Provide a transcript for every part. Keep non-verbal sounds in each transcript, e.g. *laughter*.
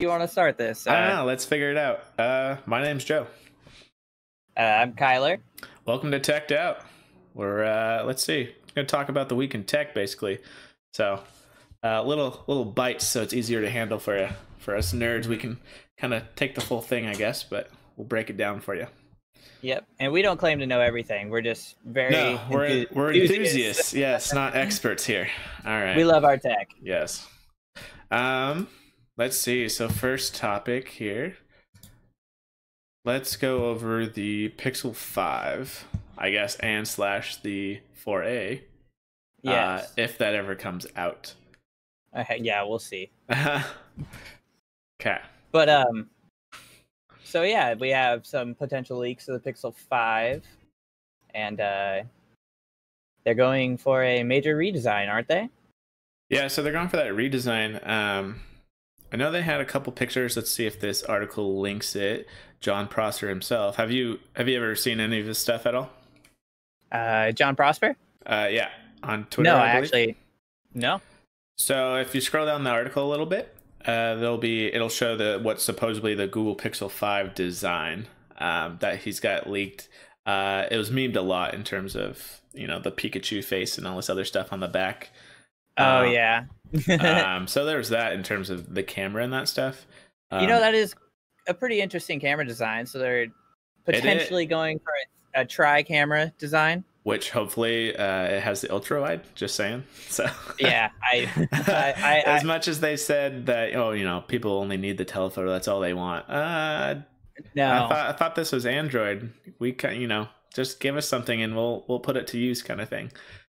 you want to start this? I don't Uh, know. Let's figure it out. Uh, my name's Joe. uh, I'm Kyler. Welcome to Tech'd Out. We're uh, let's see, gonna talk about the week in tech basically. So, uh, little little bites, so it's easier to handle for you. For us nerds, we can kind of take the full thing, I guess, but we'll break it down for you. Yep, and we don't claim to know everything. We're just very No, we're we're enthusiasts. yes, not *laughs* experts here. All right. We love our tech. Yes. Um, let's see. So first topic here. Let's go over the Pixel 5, I guess, and slash the 4A. Yeah. Uh, if that ever comes out. Uh, yeah, we'll see. *laughs* okay. But um, so yeah, we have some potential leaks of the Pixel Five, and uh, they're going for a major redesign, aren't they? Yeah, so they're going for that redesign. Um, I know they had a couple pictures. Let's see if this article links it. Jon Prosser himself. Have you have you ever seen any of his stuff at all? Uh, John Prosper? Uh, yeah, on Twitter. no, I actually, no. So if you scroll down the article a little bit, uh, there'll be it'll show the what's supposedly the Google Pixel Five design um, that he's got leaked. Uh, it was memed a lot in terms of you know the Pikachu face and all this other stuff on the back. Oh Um, yeah. *laughs* um, so there's that in terms of the camera and that stuff. Um, you know that is a pretty interesting camera design. So they're potentially going for a, a tri-camera design. which hopefully uh, it has the ultra wide. Just saying. *laughs* So Yeah, *laughs* I, I, I, as much as they said that oh you know people only need the telephoto that's all they want. Uh, no. I thought I thought this was Android. We can you know just give us something and we'll we'll put it to use kind of thing.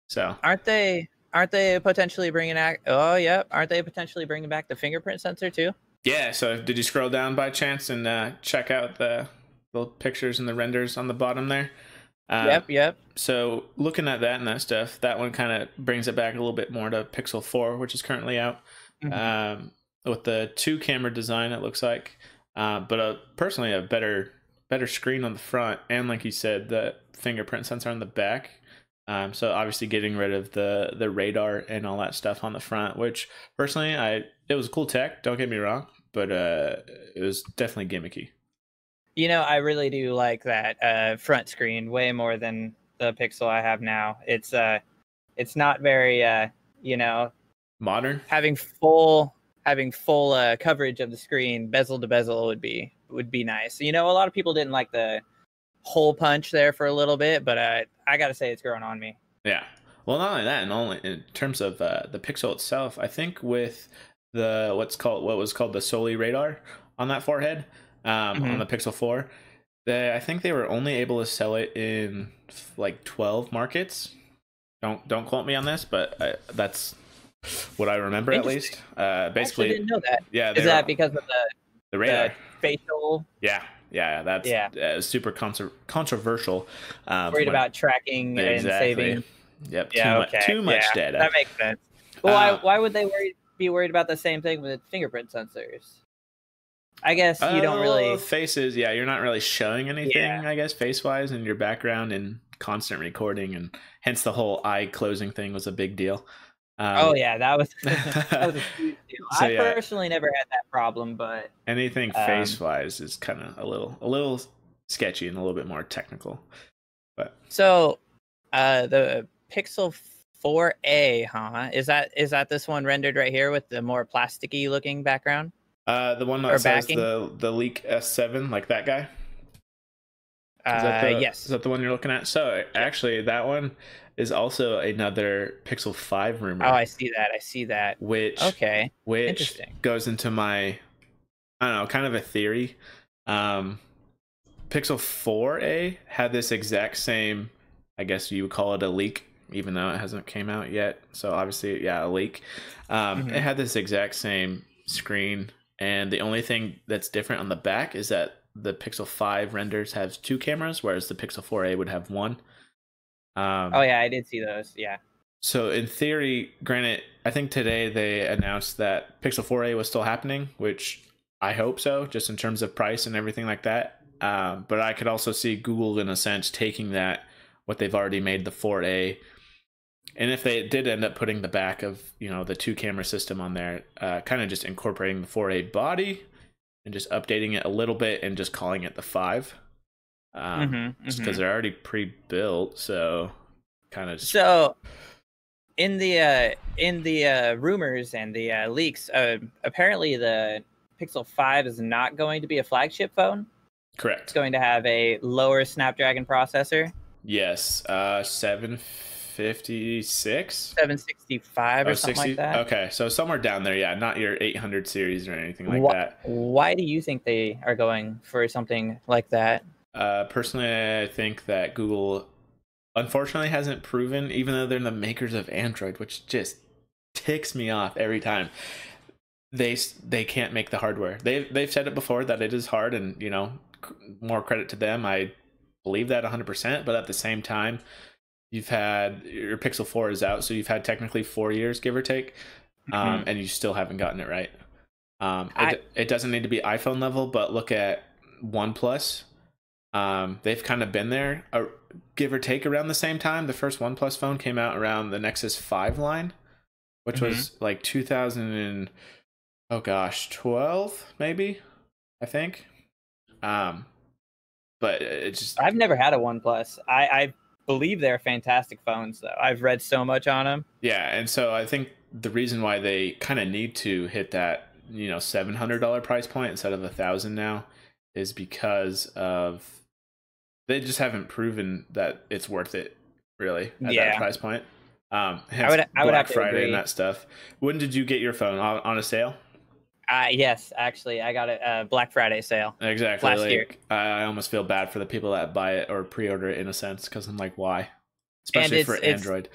So aren't they? Aren't they potentially bringing back? Oh, yep. Aren't they potentially bringing back the fingerprint sensor too? yeah. So did you scroll down by chance and uh, check out the the pictures and the renders on the bottom there? Uh, yep, yep. So looking at that and that stuff, that one kind of brings it back a little bit more to Pixel 4, which is currently out. Mhm. Um, with the two camera design, it looks like, uh, but a, personally a better better screen on the front, and like you said, the fingerprint sensor on the back. Um, so obviously getting rid of the the radar and all that stuff on the front, which personally I it was cool tech. Don't get me wrong, but uh, it was definitely gimmicky. You know, I really do like that uh, front screen way more than the Pixel I have now. It's uh, it's not very uh, you know, Modern, having full having full uh, coverage of the screen, bezel to bezel would be would be nice. You know, a lot of people didn't like the hole punch there for a little bit, but uh, I got to say it's growing on me. Yeah. Well, not only that, and only in terms of uh, the Pixel itself, I think with the what's called what was called the Soli radar on that forehead um, on Mhm. the Pixel Four, they I think they were only able to sell it in like twelve markets. Don't don't quote me on this, but I, that's what I remember at least. Uh, I basically, didn't know that. yeah, Is were- that because of the, the radar? the facial yeah, yeah, that's Yeah. Uh, super contro- controversial. Um, worried when- about tracking and saving? Yep, Yeah, too, okay. much, too much yeah, data. That makes sense. Well, Uh, why why would they worry, be worried about the same thing with fingerprint sensors? I guess you don't Uh, really. faces. Yeah, you're not really showing anything. Yeah. I guess face wise in your background and constant recording, and hence the whole eye closing thing was a big deal. Um, oh yeah, that was *laughs* that was a *laughs* huge deal. So, I yeah. personally never had that problem, but anything Um, face wise is kind of a little a little sketchy and a little bit more technical. But so uh the Pixel 4a, huh? Is that is that this one rendered right here with the more plasticky looking background? uh, the one Or that says backing? the the leak S7, like that guy. Is Uh, that the, yes. Is that the one you're looking at? So actually, that one is also another Pixel 5 rumor. Oh, I see that. I see that. which Okay. which Interesting. goes into my I don't know, kind of a theory. Um Pixel 4a had this exact same I guess you would call it a leak even though it hasn't came out yet. So obviously, yeah, a leak. Um Mhm. it had this exact same screen and the only thing that's different on the back is that the Pixel 5 renders has two cameras whereas the Pixel 4a would have one. Um Oh yeah, I did see those. Yeah. so in theory, granted, I think today they announced that Pixel 4a was still happening, which I hope so, just in terms of price and everything like that. Um, but I could also see Google, in a sense, taking that what they've already made the 4a And if they did end up putting the back of you know the two camera system on there, uh, kind of just incorporating the 4A body and just updating it a little bit and just calling it the five, um, Mhm, just because they're already pre-built, so kind of just So, in the uh, in the uh, rumors and the uh, leaks, uh, apparently the Pixel Five is not going to be a flagship phone. Correct. It's going to have a lower Snapdragon processor, Yes, uh, seven fifty-six. 765 or Oh, something 60? like that. Okay, so somewhere down there, yeah, not your 800 series or anything like Wha- that. Why do you think they are going for something like that? Uh, personally, I think that Google, unfortunately, hasn't proven, even though they're the makers of Android, which just ticks me off every time. They they can't make the hardware. They they've said it before that it is hard, and you know, more credit to them. I believe that 100%. But at the same time, you've had your Pixel 4 is out, so you've had technically four years, give or take, um, and you still haven't gotten it right. Um, I- it, it doesn't need to be iPhone level, but look at OnePlus. Um, they've kind of been there, uh, give or take, around the same time. The first OnePlus phone came out around the Nexus Five line, which was like 2000 and oh gosh, 12 maybe, I think. Um, but it just I've never had a OnePlus. I, I believe they're fantastic phones, though. I've read so much on them. Yeah, and so I think the reason why they kind of need to hit that you know seven hundred dollar price point instead of a thousand now is because of they just haven't proven that it's worth it really at that price point. Um, I would- I would Black Friday agree. and that stuff. When did you get your phone on, on a sale? Uh, yes, actually, I got a uh, Black Friday sale. Exactly. Last like, year. I I almost feel bad for the people that buy it or pre-order it in a sense because I'm like, why? Especially it's- for it's- Android.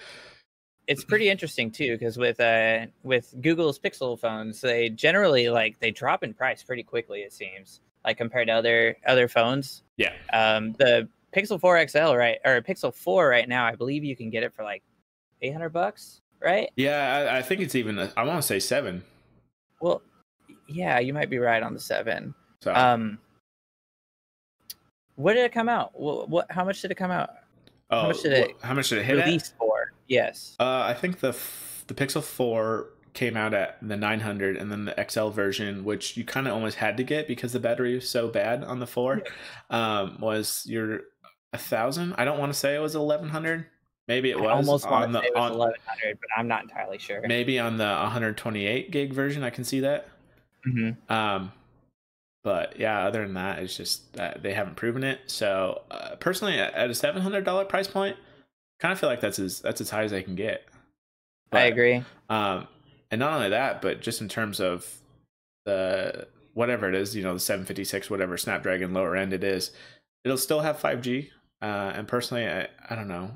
It's pretty interesting too, because with uh with Google's Pixel phones, they generally like they drop in price pretty quickly. It seems like compared to other other phones. Yeah. Um, the Pixel 4 XL, right, or Pixel 4 right now, I believe you can get it for like 800 bucks, right? Yeah, I, I think it's even. I want to say seven. Well, yeah, you might be right on the seven. So Um, when did it come out? What, what how much did it come out? oh, much did it how much did it hit? at? Released for? Yes. Uh, I think the f- the Pixel Four came out at the 900, and then the XL version, which you kind of almost had to get because the battery was so bad on the four, um, was your a thousand. I don't want to say it was 1100. Maybe it I was almost on the say it was on, 1100, but I'm not entirely sure. maybe on the 128 gig version. I can see that. Mhm. Um, but yeah, other than that, it's just uh, they haven't proven it. So uh, personally, at a seven hundred dollar price point, kind of feel like that's as that's as high as they can get. I agree. Um, and not only that, but just in terms of the whatever it is, you know, the seven fifty six, whatever Snapdragon lower end it is, it'll still have five G. Uh, and personally, I I don't know,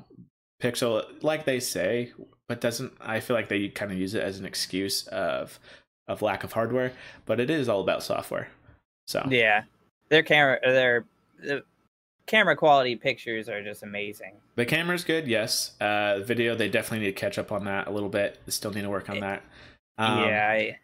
Pixel like they say, but doesn't I feel like they kind of use it as an excuse of of lack of hardware, but it is all about software. So Yeah, their camera, their the camera quality pictures are just amazing. the camera's good, yes. Uh, video they definitely need to catch up on that a little bit. They still need to work on that. Um, yeah, I,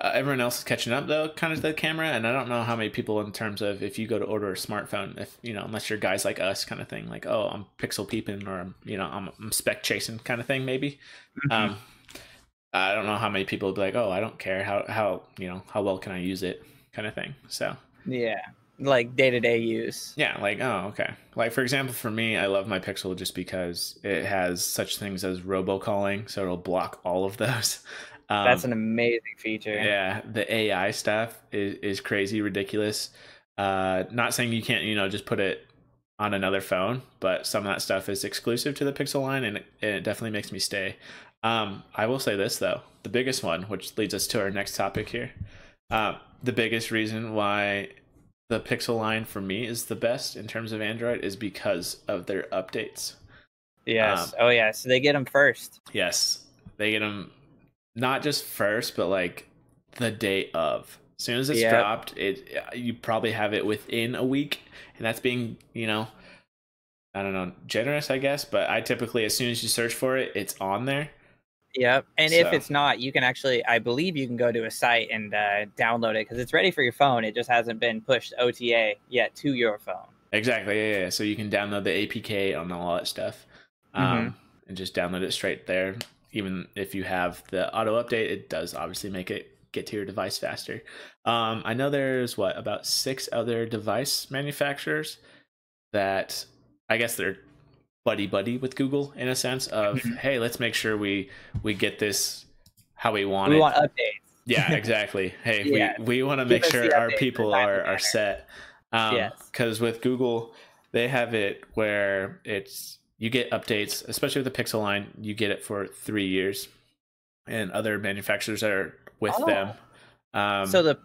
Uh, everyone else is catching up though, kind of the camera, and I don't know how many people in terms of if you go to order a smartphone, if you know, unless you're guys like us, kind of thing, like oh, I'm pixel peeping or I'm you know I'm, I'm spec chasing kind of thing, maybe. Mm-hmm. Um, I don't know how many people would be like, oh, I don't care how how you know how well can I use it, kind of thing. So yeah, like day to day use. yeah, like oh okay. Like for example, for me, I love my Pixel just because it has such things as robocalling, so it'll block all of those. *laughs* Um, That's an amazing feature. yeah, the AI stuff is, is crazy, ridiculous. Uh, not saying you can't, you know, just put it on another phone, but some of that stuff is exclusive to the Pixel line, and it, and it definitely makes me stay. Um, I will say this though, the biggest one, which leads us to our next topic here, uh, the biggest reason why the Pixel line for me is the best in terms of Android is because of their updates. Yes. Um, oh yeah. So they get them first. Yes, they get them not just first, but like the day of. As soon as it's dropped, it you probably have it within a week, and that's being you know, I don't know, generous, I guess. But I typically, as soon as you search for it, it's on there. Yep. And if it's not, you can actually, I believe you can go to a site and uh, download it because it's ready for your phone. It just hasn't been pushed OTA yet to your phone. Exactly, yeah, yeah. So you can download the APK and all that stuff. Mm-hmm. Um, and just download it straight there. Even if you have the auto update, it does obviously make it get to your device faster. Um, I know there's what about six other device manufacturers that I guess they're buddy buddy with Google in a sense of Mhm. hey, let's make sure we we get this how we want We it. want updates. Yeah, *laughs* exactly. Hey, Yes. we, we want to make sure our people in a timely are, are set. Um, Yes. Because with Google, they have it where it's you get updates, especially with the Pixel line, you get it for three years, and other manufacturers are with Oh. them. Um, so the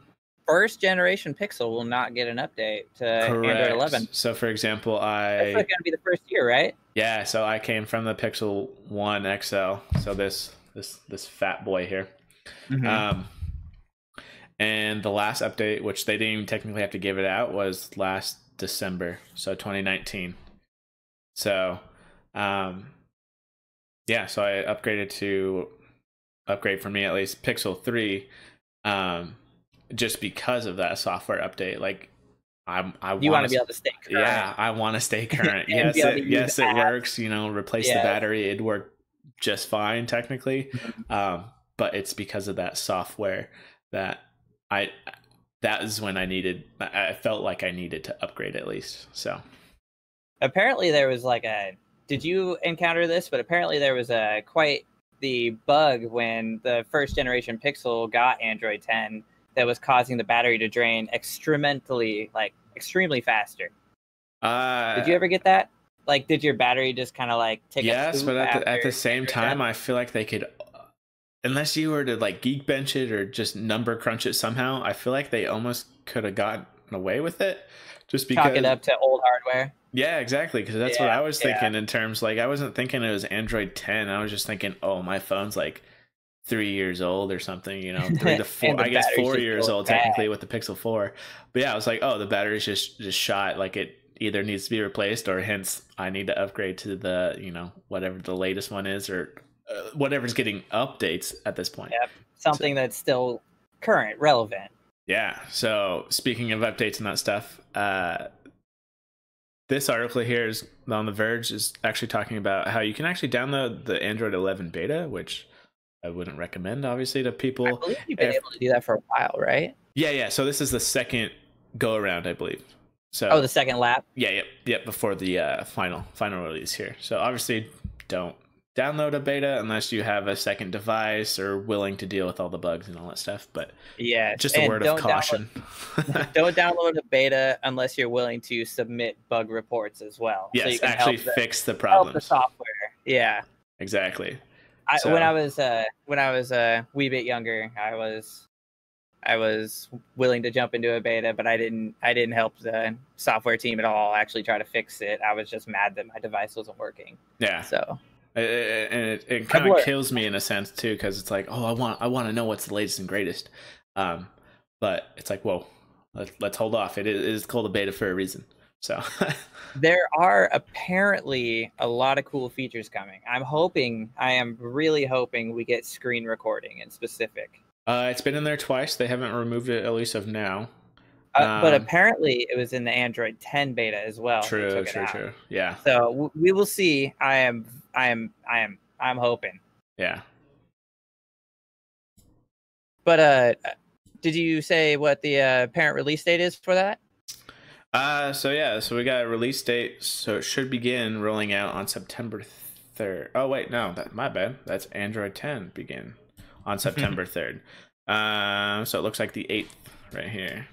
first generation Pixel will not get an update to Android 11. So, for example, That's I like going to be the first year, right? yeah, so I came from the Pixel One XL. So this this this fat boy here. Mm-hmm. Um, and the last update, which they didn't even technically have to give it out, was last December, so 2019. So, um, yeah, so I upgraded to upgrade for me at least Pixel 3, um, just because of that software update. Like, I'm I want want to be able to stay current. yeah, I want to stay *laughs* current. Yes, be able to it, yes, it apps. works. You know, replace the battery, it'd work just fine technically. *laughs* Um, but it's because of that software that I that is when I needed. I I felt like I needed to upgrade at least. So apparently there was like a did you encounter this but apparently there was a quite the bug when the first generation pixel got android 10 that was causing the battery to drain extrementally like extremely faster uh, did you ever get that like did your battery just kind of like take yes, but at the, at the same time, 10? I feel like they could. Unless you were to like Geekbench it or just number crunch it somehow, I feel like they almost could have gotten away with it. Just because chalk it up to old hardware Yeah, exactly. Because that's what I was yeah. thinking in terms like I wasn't thinking it was Android 10. I was just thinking, oh, my phone's like three years old or something. You know, three to *laughs* four. I guess four years old bad. technically with the Pixel 4. But yeah, I was like, oh, the battery's just just shot. Like it either needs to be replaced or hence I need to upgrade to the you know whatever the latest one is or uh, whatever's getting updates at this point. Yep. something that's still current relevant Yeah. So speaking of updates and that stuff, uh, this article here is on The Verge is actually talking about how you can actually download the Android 11 beta, which I wouldn't recommend, obviously, to people i believe you've been if- able to do that for a while right Yeah, yeah. So this is the second go around, I believe. So oh the second lap yeah, yep, yep. Before the uh, final final release here. So obviously, don't download a beta unless you have a second device or willing to deal with all the bugs and all that stuff. But yeah just a word of don't download- caution. *laughs* *laughs* don't download a beta unless you're willing to submit bug reports as well. so yes, you can actually fix the help the software. Yeah, Exactly. I, So- when I was uh, when I was a wee bit younger, I was I was willing to jump into a beta, but I didn't I didn't help the software team at all. Actually, try to fix it. I was just mad that my device wasn't working. Yeah, So and it, it kind of kills me in a sense too, because it's like, oh, I want I want to know what's the latest and greatest. Um, but it's like, whoa, let's let's hold off. It is, it is called a beta for a reason. So *laughs* there are apparently a lot of cool features coming. I'm hoping, I am really hoping we get screen recording in specific. uh, it's been in there twice. They haven't removed it at least of now. Uh, but Um, apparently, it was in the Android 10 beta as well. True, true, true. Yeah, So w- we will see. I am, I am, I am, I'm hoping. yeah. But uh, did you say what the uh, parent release date is for that? Uh, so yeah, so we got a release date. So it should begin rolling out on September third. Oh wait, no, that my bad. That's Android 10 begin on *laughs* September third. Um, so it looks like the eighth right here.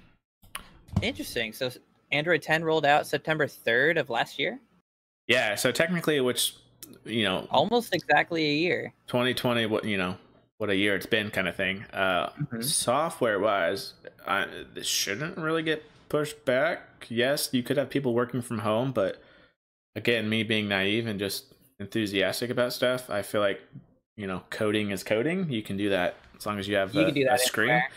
Interesting. So Android 10 rolled out September 3rd of last year, Yeah, so technically, which you know, almost exactly a year. 2020, what you know, what a year it's been, kind of thing. Uh, Mhm. software wise, I, this shouldn't really get pushed back. Yes, you could have people working from home, but again, me being naive and just enthusiastic about stuff, I feel like you know, coding is coding. You can do that as long as you have You a, can do a screen. anywhere.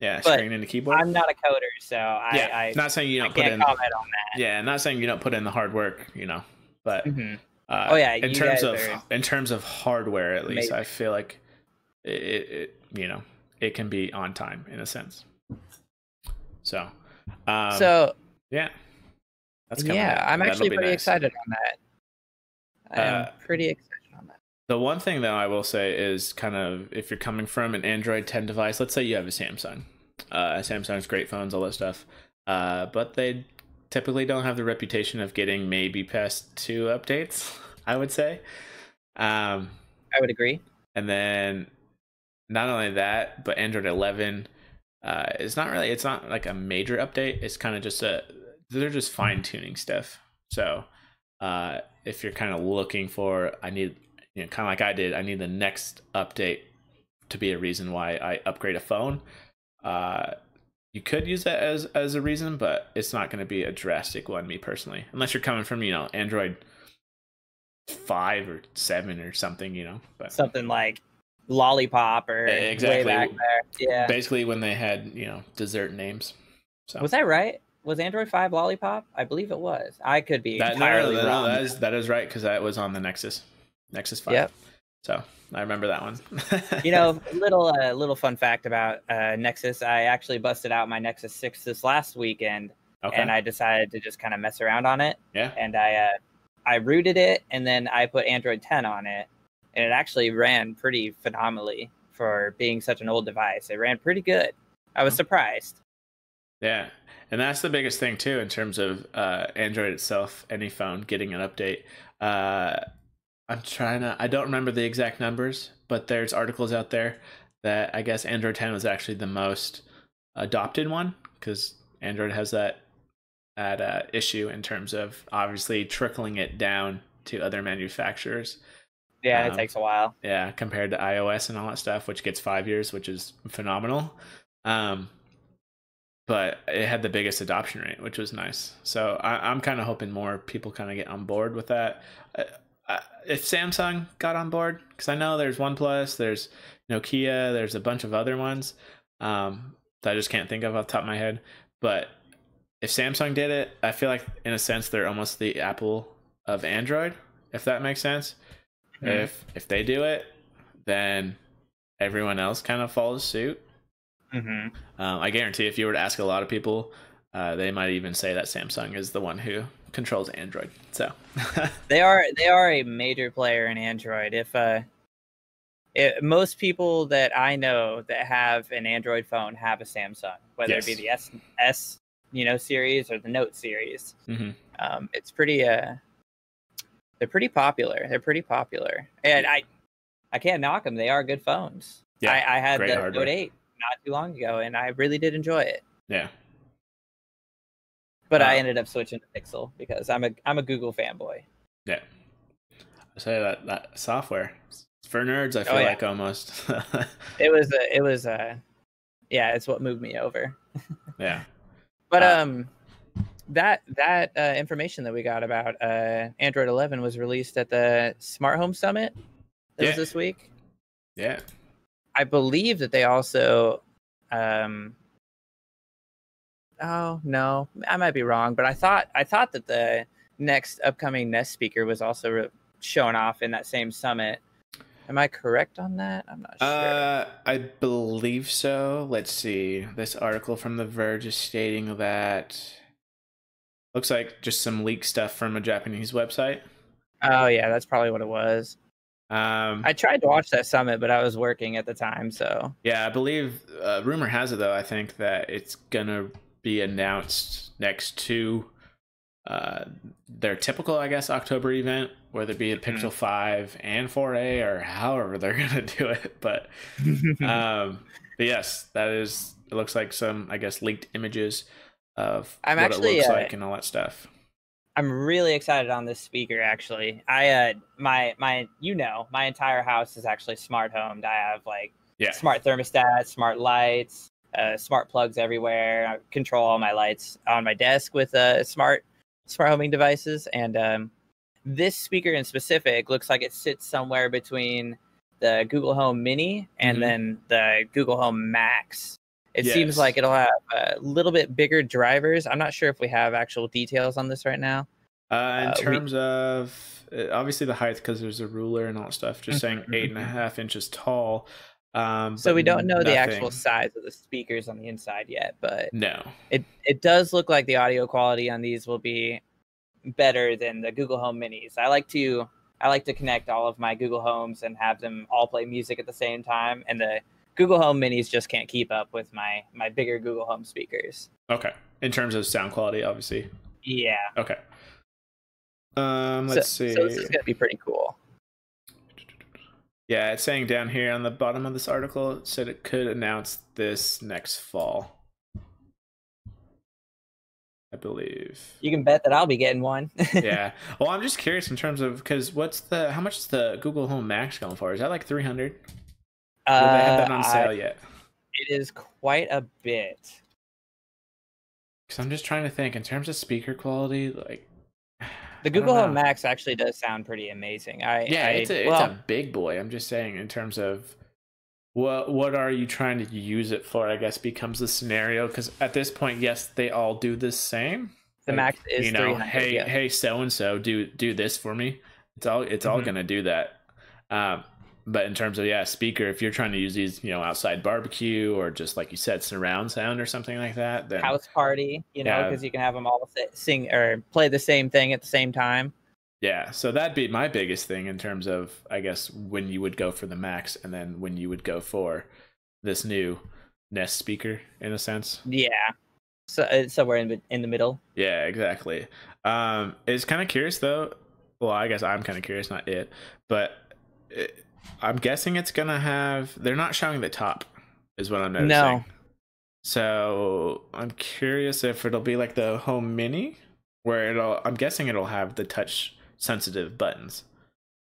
Yeah, But screen and a keyboard. I'm not a coder, so I, yeah, I, not saying you don't put in. on that. Yeah, not saying you don't put in the hard work, you know, but Mhm. Uh, Oh, yeah, in terms of are in terms of hardware, at least, I feel like it, it, you know, it can be on time in a sense. So, um, so yeah, that's coming yeah, up, I'm that'll actually pretty nice. excited on that. I am Uh, pretty excited on that. The one thing though I will say is kind of if you're coming from an Android 10 device, let's say you have a Samsung. Uh, Samsung's great phones, all that stuff. Uh, but they typically don't have the reputation of getting maybe past two updates, I would say. Um, I would agree. And then not only that, but Android 11 uh, it's not really it's not like a major update. It's kind of just a they're just fine tuning stuff. So uh, if you're kind of looking for I need you know kind of like I did, I need the next update to be a reason why I upgrade a phone. Uh, you could use that as as a reason, but it's not going to be a drastic one. Me personally, unless you're coming from you know Android five or seven or something, you know. But something like Lollipop or eh, exactly. way back there. Yeah. Basically, when they had you know dessert names. So was that right? Was Android five Lollipop? I believe it was. I could be that, entirely no, no, wrong. That is that is right because that was on the Nexus, Nexus five. Yep. So I remember that one. you know, *laughs* little uh, little fun fact about uh, Nexus. I actually busted out my Nexus six this last weekend, okay. and I decided to just kind of mess around on it. Yeah. And I uh, I rooted it, and then I put Android ten on it, and it actually ran pretty phenomenally for being such an old device. It ran pretty good. I was hmm. surprised. Yeah, and that's the biggest thing too in terms of uh, Android itself. Any phone getting an update. Uh, I'm trying to. I don't remember the exact numbers, but there's articles out there that I guess Android 10 was actually the most adopted one because Android has that that uh, issue in terms of obviously trickling it down to other manufacturers. Yeah, um, it takes a while. Yeah, compared to iOS and all that stuff, which gets five years, which is phenomenal. Um, but it had the biggest adoption rate, which was nice. So I, am kind of hoping more people kind of get on board with that. Uh, if Samsung got on board, because I know there's OnePlus, there's Nokia, there's a bunch of other ones um, that I just can't think of off the top of my head. But if Samsung did it, I feel like in a sense they're almost the Apple of Android, if that makes sense. Mm-hmm. If if they do it, then everyone else kind of follows suit. Mm-hmm. Um, I guarantee if you were to ask a lot of people, uh, they might even say that Samsung is the one who controls Android. So *laughs* they are they are a major player in Android. If uh, it, most people that I know that have an Android phone have a Samsung, whether yes. it be the S S you know series or the Note series. Mm-hmm. Um, it's pretty uh, they're pretty popular. They're pretty popular, and I I can't knock them. They are good phones. Yeah, I, I had the hardware. Note Eight not too long ago, and I really did enjoy it. Yeah. But uh, I ended up switching to Pixel because I'm a I'm a Google fanboy. Yeah. I say that that software for nerds. I oh, feel oh, yeah. like almost. *laughs* it was a, it was a, yeah. It's what moved me over. *laughs* yeah. But uh, um, that that uh, information that we got about uh, Android 11 was released at the Smart Home Summit. That yeah. was this week. Yeah, I believe that they also. Um, oh no, I might be wrong, but I thought I thought that the next upcoming Nest speaker was also re- shown off in that same summit. Am I correct on that? I'm not sure. Uh, I believe so. Let's see. This article from The Verge is stating that Looks like just some leak stuff from a Japanese website. Oh yeah, that's probably what it was. Um, I tried to watch that summit, but I was working at the time. So yeah, I believe uh, rumor has it though. I think that it's gonna be announced next to uh, their typical, I guess, October event, whether it be a Pixel mm-hmm. Five and 4A or however they're *laughs* gonna do it. But *laughs* um, but yes, that is. It looks like some, I guess, leaked images of I'm what actually, it looks uh, like and all that stuff. I'm really excited on this speaker. Actually, I uh my my you know my entire house is actually smart homed. I have like yeah. smart thermostats, smart lights, uh, smart plugs everywhere. I control all my lights on my desk with uh, smart smart homing devices. And um, this speaker in specific looks like it sits somewhere between the Google Home Mini and mm-hmm. then the Google Home Max. It yes. seems like it'll have a little bit bigger drivers. I'm not sure if we have actual details on this right now. Uh, in uh, terms we, of uh, obviously the height, because there's a ruler and all that stuff, just saying eight and a mm-hmm. half inches tall. Um, so we don't know nothing. the actual size of the speakers on the inside yet, but no, it it does look like the audio quality on these will be better than the Google Home Minis. I like to I like to connect all of my Google Homes and have them all play music at the same time. And the Google Home Minis just can't keep up with my my bigger Google Home speakers. Okay. In terms of sound quality, obviously. Yeah. Okay. Um, let's so, see. So this is gonna be pretty cool. Yeah, it's saying down here on the bottom of this article, it said it could announce this next fall. I believe. You can bet that I'll be getting one. *laughs* yeah. Well, I'm just curious in terms of because what's the how much is the Google Home Max going for? Is that like 300? Uh, Or they have that on sale I- yet? it is quite a bit. Because I'm just trying to think in terms of speaker quality, like. The Google Home. Max actually does sound pretty amazing. I Yeah, I, it's a well, it's a big boy. I'm just saying in terms of what what are you trying to use it for? I guess becomes the scenario because at this point, yes, they all do the same. the Like, Max is you know, hey yeah. hey, so and so, do do this for me. It's all it's all Mhm. gonna do that. Um, but in terms of yeah, speaker, if you're trying to use these, you know, outside barbecue or just like you said, surround sound or something like that, then house party, you know, Yeah. because you can have them all si- sing or play the same thing at the same time. Yeah, so that'd be my biggest thing in terms of, I guess, when you would go for the Max and then when you would go for this new Nest speaker, in a sense. Yeah, so it's somewhere in the- in the middle. Yeah, exactly. Um, it's kind of curious though. Well, I guess I'm kind of curious, not it, but it, I'm guessing it's gonna have. They're not showing the top, is what I'm noticing. No. So I'm curious if it'll be like the Home Mini, where it'll. I'm guessing it'll have the touch sensitive buttons,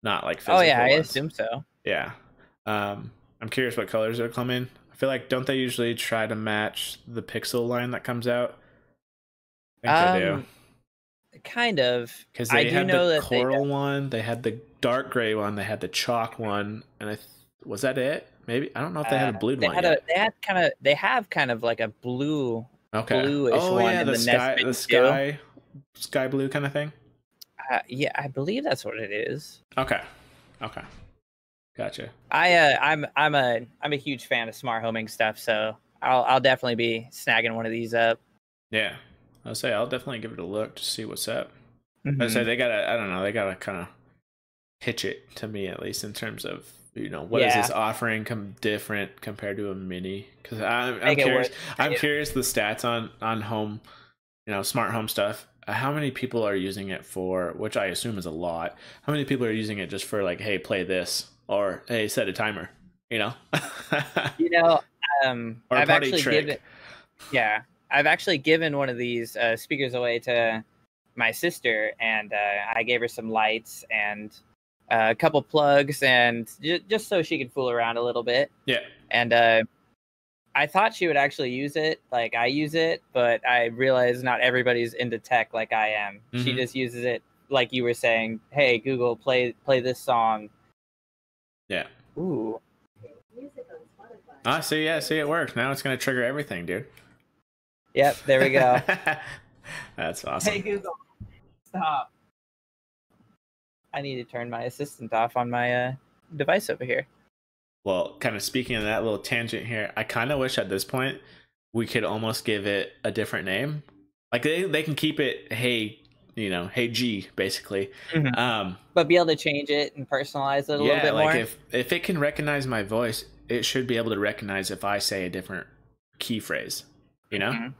not like physical Oh yeah, I assume so. Yeah. Um, I'm curious what colors come in. I feel like don't they usually try to match the Pixel line that comes out? I think they do. Um, Kind of. Because I they do had know the that they coral one, they had the dark gray one, they had the chalk one, and I th- was that it? Maybe I don't know if they had a Uh, blue They one had yet. a. They had kind of. They have kind of like a blue. okay. bluish oh one yeah, in the, the sky, the too. sky, sky blue kind of thing. Uh, yeah, I believe that's what it is. Okay. Okay. Gotcha. I uh, I'm I'm a I'm a huge fan of smart homing stuff, so I'll I'll definitely be snagging one of these up. Yeah. I'll say I'll definitely give it a look to see what's up. I Mhm. say they gotta. I don't know. They gotta kind of pitch it to me at least in terms of you know what is Yeah. this offering come different compared to a mini? Because I'm, I'm curious. I'm curious the stats on on home, you know, smart home stuff. Uh, How many people are using it for? Which I assume is a lot. How many people are using it just for like, hey, play this, or hey, set a timer? You know. *laughs* You know, um, Or I've actually trick. given, yeah, I've actually given one of these uh, speakers away to my sister, and uh, I gave her some lights and a couple plugs, and j- just so she could fool around a little bit. yeah. And uh, I thought she would actually use it, like I use it, but I realized not everybody's into tech like I am. She Mhm. just uses it, like you were saying. Hey, Google, play play this song. Yeah. Ooh. Ah, see, yeah, see, it works. Now it's gonna trigger everything, dude. Yep, there we go. *laughs* That's awesome. Hey Google, stop. I need to turn my assistant off on my uh, device over here. Well, kind of speaking of that little tangent here, I kind of wish at this point we could almost give it a different name. Like they they can keep it hey, you know, hey G basically. Mhm. Um But be able to change it and personalize it a little yeah, bit like more. if if it can recognize my voice, it should be able to recognize if I say a different key phrase, you know? Mhm.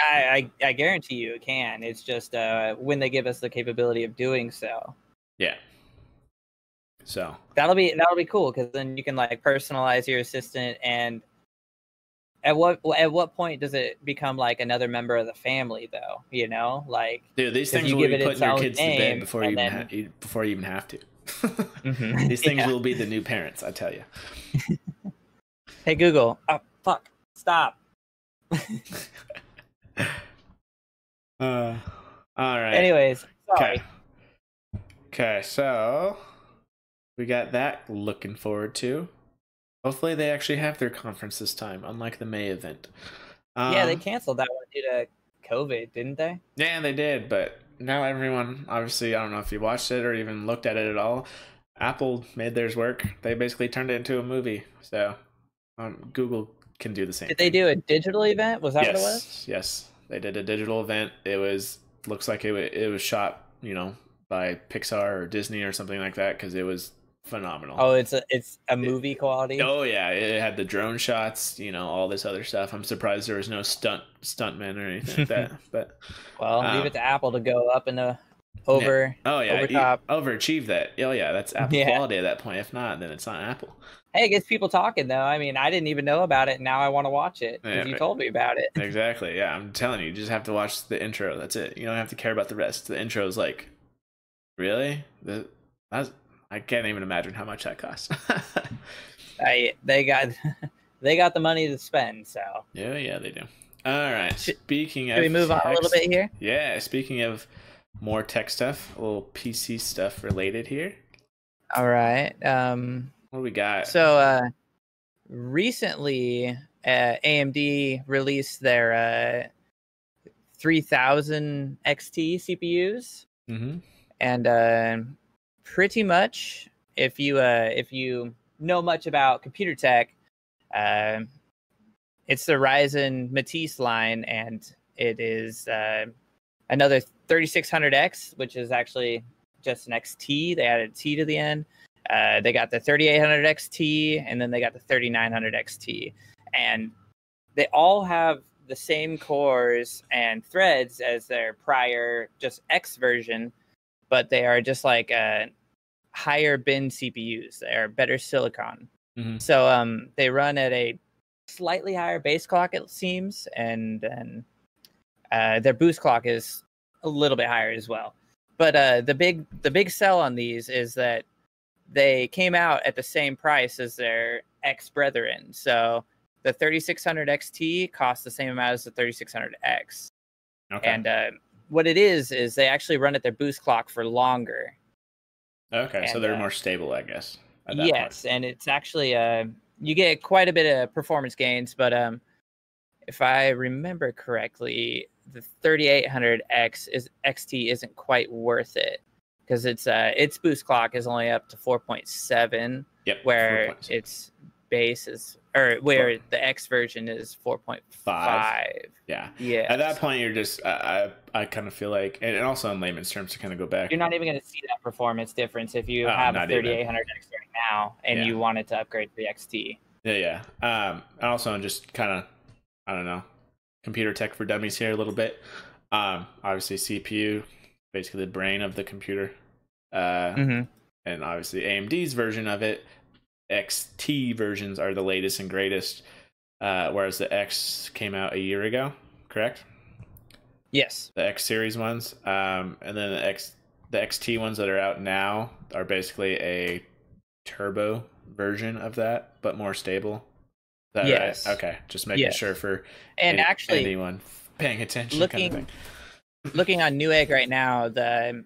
I, I I guarantee you it can. It's just uh, when they give us the capability of doing so. Yeah. So, That'll be that'll be cool because then you can like personalize your assistant and at what at what point does it become like another member of the family though? You know, like dude, these things you will give be putting your kids to bed before you then- ha- before you even have to. *laughs* Mhm. These things Yeah. will be the new parents, I tell you. *laughs* Hey Google, oh fuck, stop. *laughs* Uh, all right. Anyways, sorry. Okay. Okay, so we got that looking forward to. Hopefully, they actually have their conference this time, unlike the May event. yeah, they Um, canceled that one due to COVID, didn't they? Yeah, they did, but now everyone, obviously, I don't know if you watched it or even looked at it at all. Apple made theirs work. They basically turned it into a movie. So um, Google can do the same. Did they thing. do a digital event? Was that yes, what it was? Yes, they did a digital event. It was looks like it it was shot, you know, by Pixar or Disney or something like that because it was phenomenal. Oh, it's a it's a movie quality. Oh yeah, it had the drone shots, you know, all this other stuff. I'm surprised there was no stunt stuntmen or anything like that. *laughs* But well, um, leave it to Apple to go up and the over. oh yeah, over top. overachieve that. Oh yeah, that's Apple Yeah. quality at that point. If not, then it's not Apple. Hey, it gets people talking though. I mean, I didn't even know about it. Now I want to watch it because Yeah, you told me about it. exactly. Yeah, I'm telling you, you just have to watch the intro. That's it. You don't have to care about the rest. The intro is like, really? That's I can't even imagine how much that costs. *laughs* I they got *laughs* they got the money to spend. So yeah, yeah, they do. All right. Should- Speaking of, should we move on a little bit here? Yeah. Speaking of more tech stuff, a little PC stuff related here. All right. Um. What do we got? So uh, recently, uh, AMD released their uh, 3000 XT CPUs, mm-hmm. And uh, pretty much, if you uh, if you know much about computer tech, uh, it's the Ryzen Matisse line, and it is uh, another 3600X, which is actually just an XT. They added T to the end. Uh, they got the 3800 XT, and then they got the 3900 XT, and they all have the same cores and threads as their prior just X version, but they are just like uh, higher bin CPUs. They are better silicon. Mhm. So um, they run at a slightly higher base clock, it seems, and then uh, their boost clock is a little bit higher as well. But uh, the big the big sell on these is that they came out at the same price as their X brethren. So the 3600 XT costs the same amount as the 3600X. Okay. And uh, what it is is they actually run at their boost clock for longer. okay. so they're uh, more stable, I guess. Yes, and it's actually uh, you get quite a bit of performance gains, but um, if I remember correctly, the 3800X is XT isn't quite worth it because it's uh its boost clock is only up to 4.7. Yep. where 4.6. its base is or where the X version is 4.5. yeah. Yeah. At that point, you're just I I, I kind of feel like, and and also in layman's terms, to kind of go back. you're not even going to see that performance difference if you Oh, have a not 3800X right now and Yeah. you wanted to upgrade to the XT. Yeah, yeah. Um, and also just kind of, I don't know, computer tech for dummies here a little bit. Um, obviously CPU, basically the brain of the computer. Uh, Mm-hmm. and obviously AMD's version of it, XT versions are the latest and greatest. Uh, whereas the X came out a year ago, correct? Yes. The X series ones, um, and then the X, the XT ones that are out now are basically a turbo version of that, but more stable. Is that right? Yes. Okay, just making Yes. sure for And any- actually, anyone paying attention. looking- kind of *laughs* looking on Newegg right now, the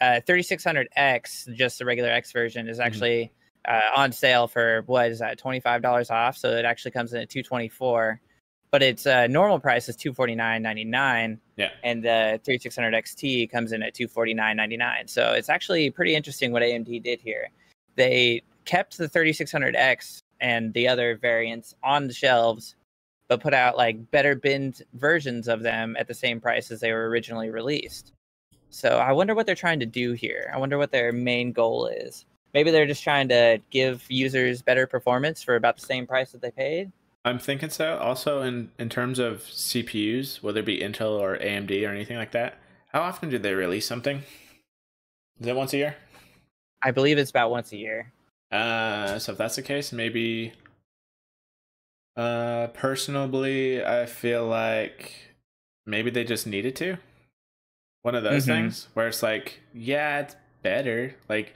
uh, 3600X, just the regular X version, Mm-hmm. is actually uh, on sale for what is that, twenty five dollars off? So it actually comes in at two twenty four, but its uh, normal price is two forty nine ninety nine. Yeah. And the 3600 XT comes in at two forty nine ninety nine. So it's actually pretty interesting what AMD did here. They kept the 3600X and the other variants on the shelves but put out like better binned versions of them at the same price as they were originally released. So I wonder what they're trying to do here. I wonder what their main goal is. Maybe they're just trying to give users better performance for about the same price that they paid. I'm thinking so. Also, in in terms of CPUs, whether it be Intel or AMD or anything like that, how often do they release something? Is it once a year? I believe it's about once a year. Uh, so if that's the case, maybe. Uh, personally, I feel like maybe they just needed to. One of those Mhm. things where it's like, yeah, it's better. Like,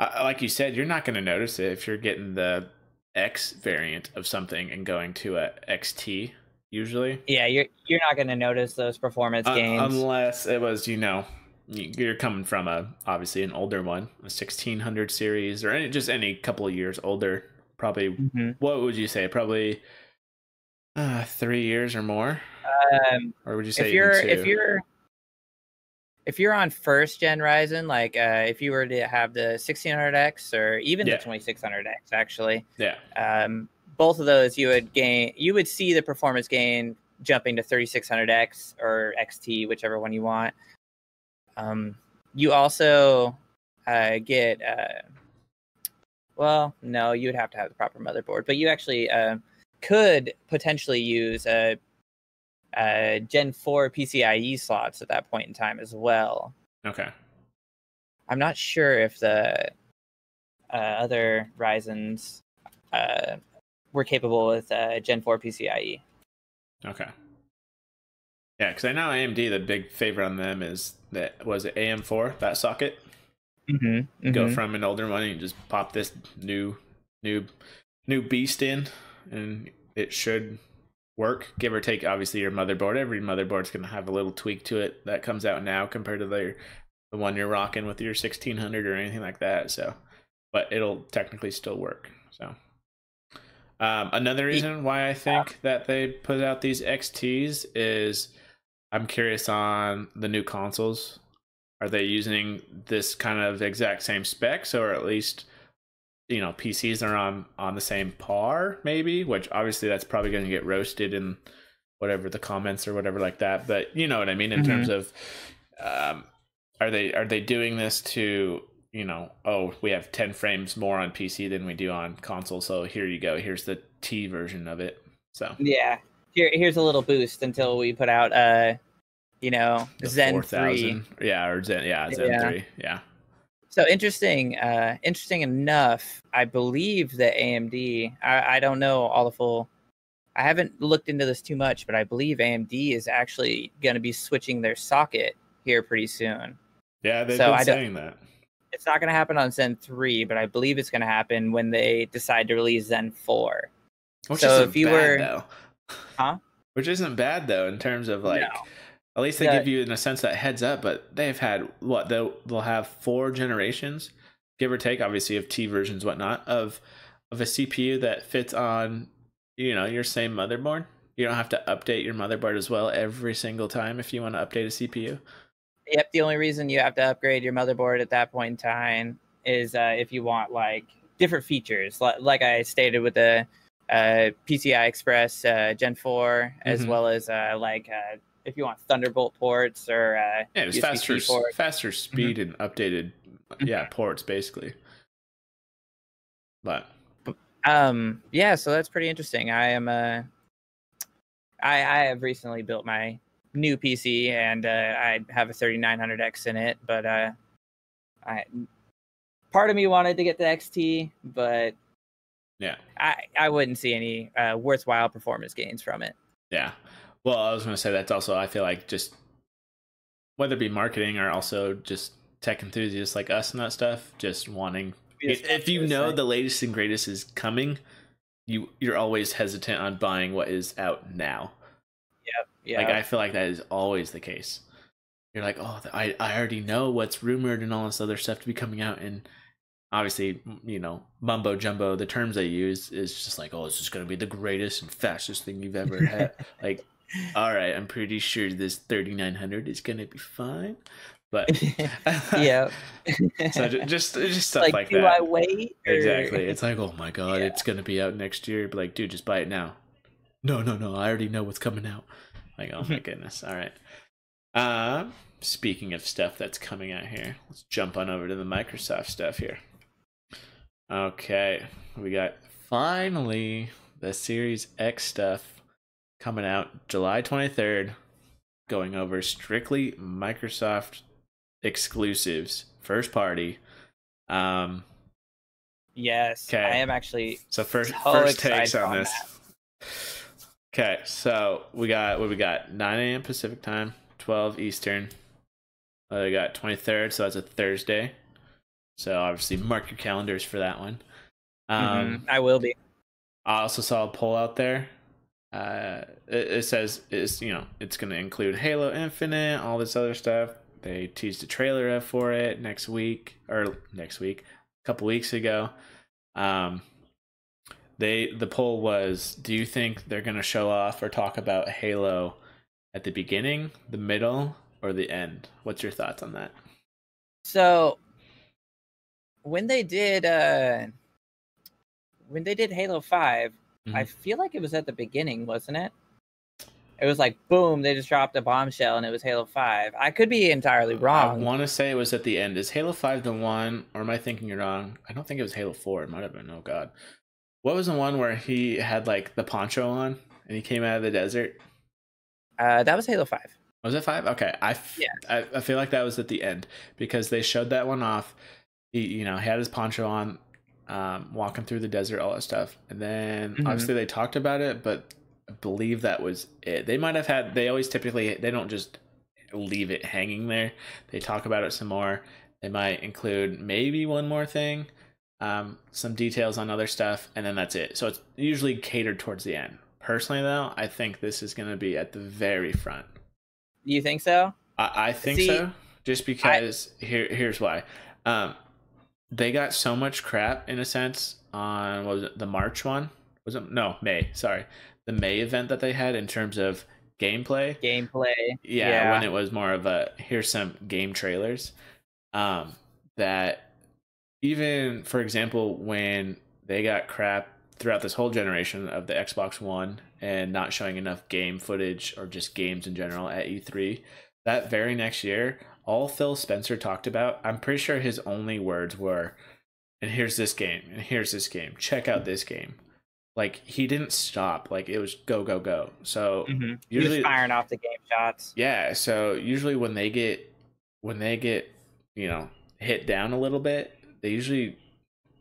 uh, like you said, you're not going to notice it if you're getting the X variant of something and going to a XT. Usually, Yeah, you're you're not going to notice those performance Un- gains. unless it was, you know, you're coming from a obviously an older one, a 1600 series, or any, just any couple of years older. Probably Mhm. what would you say? Probably uh, three years or more, Um, or would you say if you're if you're if you're on first gen Ryzen, like uh, if you were to have the 1600X or even Yeah. the 2600X, actually, yeah, um, both of those you would gain you would see the performance gain jumping to 3600x or xt whichever one you want um, you also uh, get uh, well, no, you would have to have the proper motherboard, but you actually uh, could potentially use a, a Gen 4 PCIe slots at that point in time as well. Okay. I'm not sure if the uh, other Ryzen's uh, were capable with uh, Gen 4 PCIe. Okay. Yeah, because I know AMD, the big favor on them is that was it AM4 that socket. Mm-hmm, Go from an older one and just pop this new, new, new beast in, and it should work. Give or take, obviously your motherboard. Every motherboard's gonna have a little tweak to it that comes out now compared to the the one you're rocking with your 1600 or anything like that. So, but it'll technically still work. So. Um, another reason why I think that they put out these XTs is I'm curious on the new consoles. Are they using this kind of exact same specs, or at least you know PCs are on on the same par, maybe? Which obviously that's probably going to get roasted in whatever the comments or whatever like that. But you know what I mean in mm-hmm. terms of um, are they are they doing this to you know oh we have 10 frames more on pc than we do on console so here you go here's the t version of it so yeah here here's a little boost until we put out uh you know the zen 4, 3 yeah or zen yeah zen yeah. 3 yeah so interesting uh interesting enough i believe that amd I, I don't know all the full i haven't looked into this too much but i believe amd is actually going to be switching their socket here pretty soon yeah they've so been saying that it's not going to happen on zen 3 but i believe it's going to happen when they decide to release zen 4 which so if you bad, were though. huh which isn't bad though in terms of like no. At least they yeah. give you in a sense that heads up but they've had what they'll, they'll have four generations give or take obviously of t versions whatnot of of a cpu that fits on you know your same motherboard you don't have to update your motherboard as well every single time if you want to update a cpu Yep. The only reason you have to upgrade your motherboard at that point in time is uh, if you want like different features, like, like I stated with the uh, PCI Express uh, Gen 4, as mm-hmm. well as uh, like uh, if you want Thunderbolt ports or uh, yeah, it's faster, ports. faster speed mm-hmm. and updated yeah mm-hmm. ports basically. But um, yeah, so that's pretty interesting. I am uh, I I have recently built my new PC, and uh, I have a 3900X in it. But uh, I part of me wanted to get the XT, but yeah, I I wouldn't see any uh, worthwhile performance gains from it. Yeah, well, I was going to say that's also I feel like just whether it be marketing or also just tech enthusiasts like us and that stuff, just wanting if you know the latest and greatest is coming, you you're always hesitant on buying what is out now. Yeah. Like I feel like that is always the case. You're like, oh, I I already know what's rumored and all this other stuff to be coming out, and obviously, you know, mumbo jumbo. The terms they use is just like, oh, this is going to be the greatest and fastest thing you've ever had. *laughs* like, all right, I'm pretty sure this 3900 is going to be fine. But *laughs* yeah, *laughs* so just just stuff like, like do that. I wait? Or... Exactly. It's like, oh my god, yeah. it's gonna be out next year. But like, dude, just buy it now. No, no, no. I already know what's coming out. Like, oh my *laughs* goodness. All right. Uh, speaking of stuff that's coming out here, let's jump on over to the Microsoft stuff here. Okay, we got finally the Series X stuff coming out July 23rd, going over strictly Microsoft exclusives, first party. Um, yes, okay. I am actually so first so first takes on this. Okay, so we got what we got 9 a.m. Pacific time, 12 Eastern. Uh, we got 23rd, so that's a Thursday. So obviously, mark your calendars for that one. Um, mm-hmm. I will be. I also saw a poll out there. Uh, it, it says it's you know it's going to include Halo Infinite, all this other stuff. They teased a trailer for it next week or next week, a couple weeks ago. Um, they the poll was do you think they're going to show off or talk about halo at the beginning the middle or the end what's your thoughts on that so when they did uh when they did halo 5 mm-hmm. i feel like it was at the beginning wasn't it it was like boom, they just dropped a bombshell and it was Halo Five. I could be entirely wrong. I want to say it was at the end. Is Halo Five the one, or am I thinking you're wrong? I don't think it was Halo Four. It might have been. Oh God, what was the one where he had like the poncho on and he came out of the desert? Uh, that was Halo Five. Was it five? Okay, I, f- Yeah. I I feel like that was at the end because they showed that one off. He you know he had his poncho on, um, walking through the desert, all that stuff, and then Mhm. obviously they talked about it, but I believe that was it. They might have had. They always typically they don't just leave it hanging there. They talk about it some more. They might include maybe one more thing, um, some details on other stuff, and then that's it. So it's usually catered towards the end. Personally, though, I think this is going to be at the very front. You think so? I, I think See, so. Just because here here's why. Um they got so much crap in a sense on what was it the March one? Was it no, May, sorry. The May event that they had in terms of gameplay. Gameplay. Yeah, Yeah. when it was more of a here's some game trailers. Um that even for example when they got crap throughout this whole generation of the Xbox One and not showing enough game footage or just games in general at E3, that very next year, all Phil Spencer talked about, I'm pretty sure his only words were, and here's this game, and here's this game, check out this game. Like he didn't stop, like it was go, go, go. So Mm-hmm. usually, firing off the game shots. yeah, so usually when they get when they get, you know, hit down a little bit, they usually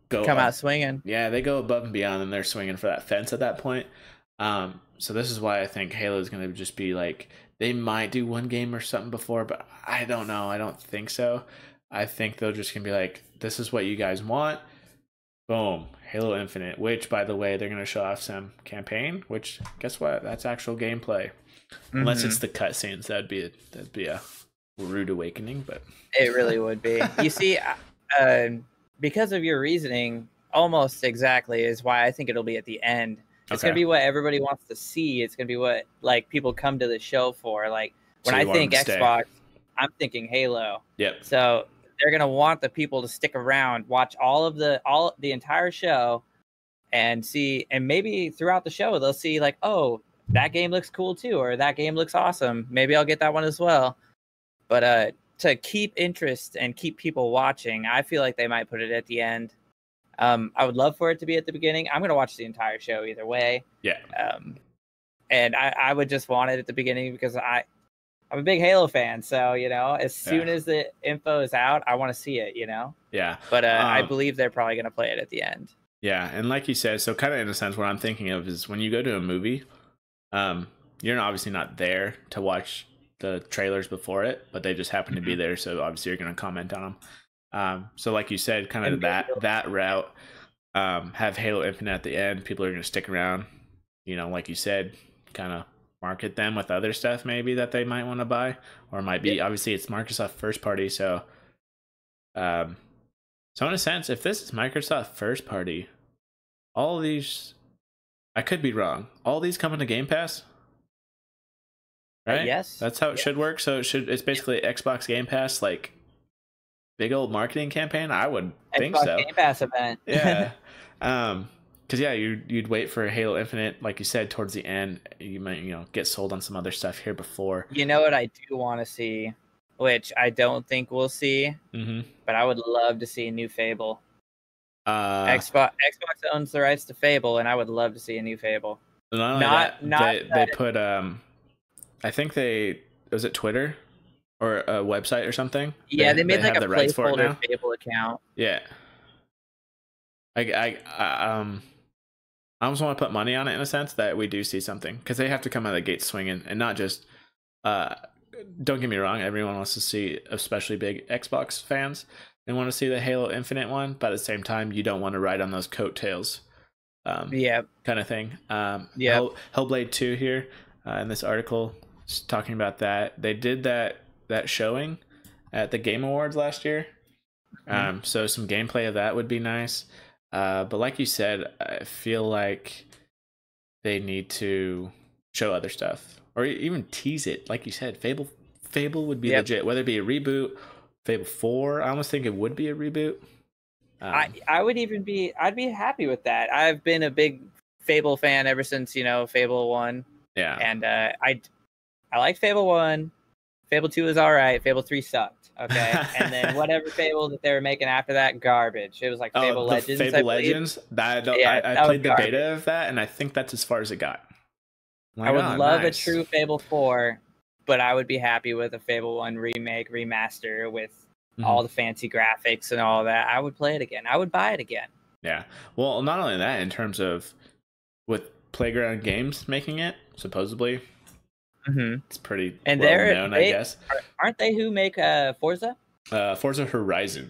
go Come up- out swinging. yeah, they go above and beyond, and they're swinging for that fence at that point. Um, so this is why I think Halo is going to just be like they might do one game or something before, but I don't know. I don't think so. I think they're just to be like, this is what you guys want. Boom, Halo Infinite. Which, by the way, they're going to show off some campaign. Which, guess what? That's actual gameplay. Unless Mhm. it's the cutscenes, that'd be a, that'd be a rude awakening. But It really would be. You see, *laughs* uh, because of your reasoning, almost exactly is why I think it'll be at the end. It's Okay. gonna be what everybody wants to see. It's gonna be what like people come to the show for. Like when So I think to stay. Xbox, I'm thinking Halo. yep, So they're gonna want the people to stick around, watch all of the all the entire show, and see. And maybe throughout the show they'll see like, oh, that game looks cool too, or that game looks awesome. Maybe I'll get that one as well. But uh, to keep interest and keep people watching, I feel like they might put it at the end. Um, I would love for it to be at the beginning. I'm gonna watch the entire show either way. yeah, Um, and I, I would just want it at the beginning because I, I'm a big Halo fan. So you know, as soon Yeah. as the info is out, I want to see it. You know, yeah. but uh, I Um, believe they're probably gonna play it at the end. Yeah, and like you said, so kind of in a sense, what I'm thinking of is when you go to a movie, um, you're obviously not there to watch the trailers before it, but they just happen to be Mm-hmm. there, so obviously you're going to comment on them. Um, so like you said, kind of And that maybe- that route, um, have Halo Infinite at the end. People are going to stick around. You know, like you said, kind of market them with other stuff maybe that they might want to buy, or might be obviously it's Microsoft first party, so. Um, so in a sense, if this is Microsoft first party, all these I could be wrong. All these come into Game Pass? Uh, Right? yes. That's how it Yeah. should work. So it should it's basically Xbox Game Pass like big old marketing campaign? I would think so. Game Pass event. Yeah. *laughs* um because yeah, you you'd wait for Halo Infinite, like you said, towards the end. You might you know get sold on some other stuff here before. you know what I do want to see, which I don't think we'll see, Mm-hmm. but I would love to see a new Fable. Uh, Xbox Xbox owns the rights to Fable, and I would love to see a new Fable. not not- that, not they, they put um, I think they was it Twitter or a website or something. Yeah, they, made like a the rights for it placeholder? Fable account. Yeah. I, I, I um, I almost want to put money on it in a sense that we do see something because they have to come out of the gate swinging and not just. Uh, don't get me wrong, everyone wants to see, especially big Xbox fans, they want to see the Halo Infinite one, but at the same time, you don't want to ride on those coattails, um, Yeah, kind of thing. Um, Yeah. Hell, Hellblade Two here uh, in this article talking about that. They did that that showing at the Game Awards last year. Mhm. Um, so some gameplay of that would be nice. Uh, but like you said, I feel like they need to show other stuff or even tease it. Like you said, Fable Fable would be Yep. legit. Whether it be a reboot, Fable Four, I almost think it would be a reboot. Um, I I would even be I'd be happy with that. I've been a big Fable fan ever since you know Fable One. Yeah. And uh, I I like Fable one. Fable two was all right. Fable three sucked. Okay, *laughs* and then whatever Fable that they were making after that, garbage. It was like Fable oh, Legends. Fable. Legends. That Yeah, I, I that played the garbage. beta of that, and I think that's as far as it got. I would oh, love nice. a true Fable four, but I would be happy with a Fable one remake, remaster with Mhm. all the fancy graphics and all that. I would play it again. I would buy it again. Yeah. Well, not only that, in terms of with Playground Games making it, supposedly, hmm it's pretty And well they're- known, I guess. Aren't they who make uh, Forza? Uh, Forza Horizon.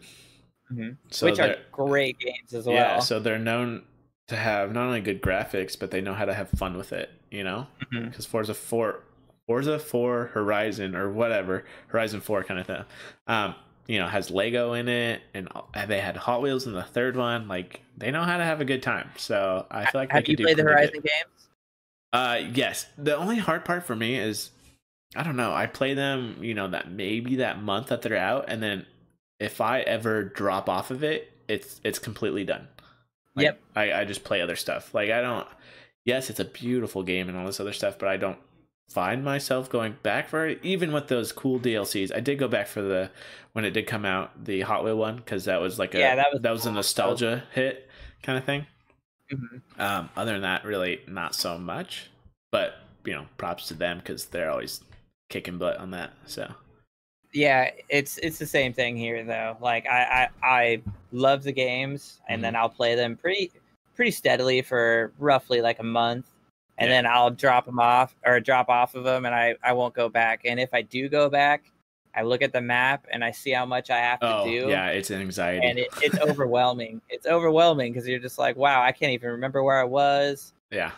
Mhm. So Which are great games as well. yeah, so they're known to have not only good graphics, but they know how to have fun with it. You know, because Forza Four, Forza Four Horizon or whatever Horizon Four kind of thing, um, you know, has Lego in it, and they had Hot Wheels in the third one. Like they know how to have a good time. So I feel like they Have could you do played the Horizon games? Uh, yes. The only hard part for me is, I don't know. I play them, you know, that maybe that month that they're out, and then if I ever drop off of it, it's it's completely done. Like, Yep. I I just play other stuff. Like I don't. Yes, it's a beautiful game and all this other stuff, but I don't find myself going back for it. Even with those cool DLCs, I did go back for the when it did come out, the Hot Wheel one, because that was like a Yeah, that was that was a nostalgia hit kind of thing. Mhm. Um, other than that, really not so much. But you know, props to them because they're always kicking butt on that. So Yeah, it's it's the same thing here though. Like I I, I love the games, and Mm-hmm. then I'll play them pretty pretty steadily for roughly like a month, and Yeah. then I'll drop them off or drop off of them, and I I won't go back. And if I do go back, I look at the map and I see how much I have to oh do. yeah, it's an anxiety. And it, it's overwhelming. It's overwhelming because you're just like, wow, I can't even remember where I was. yeah,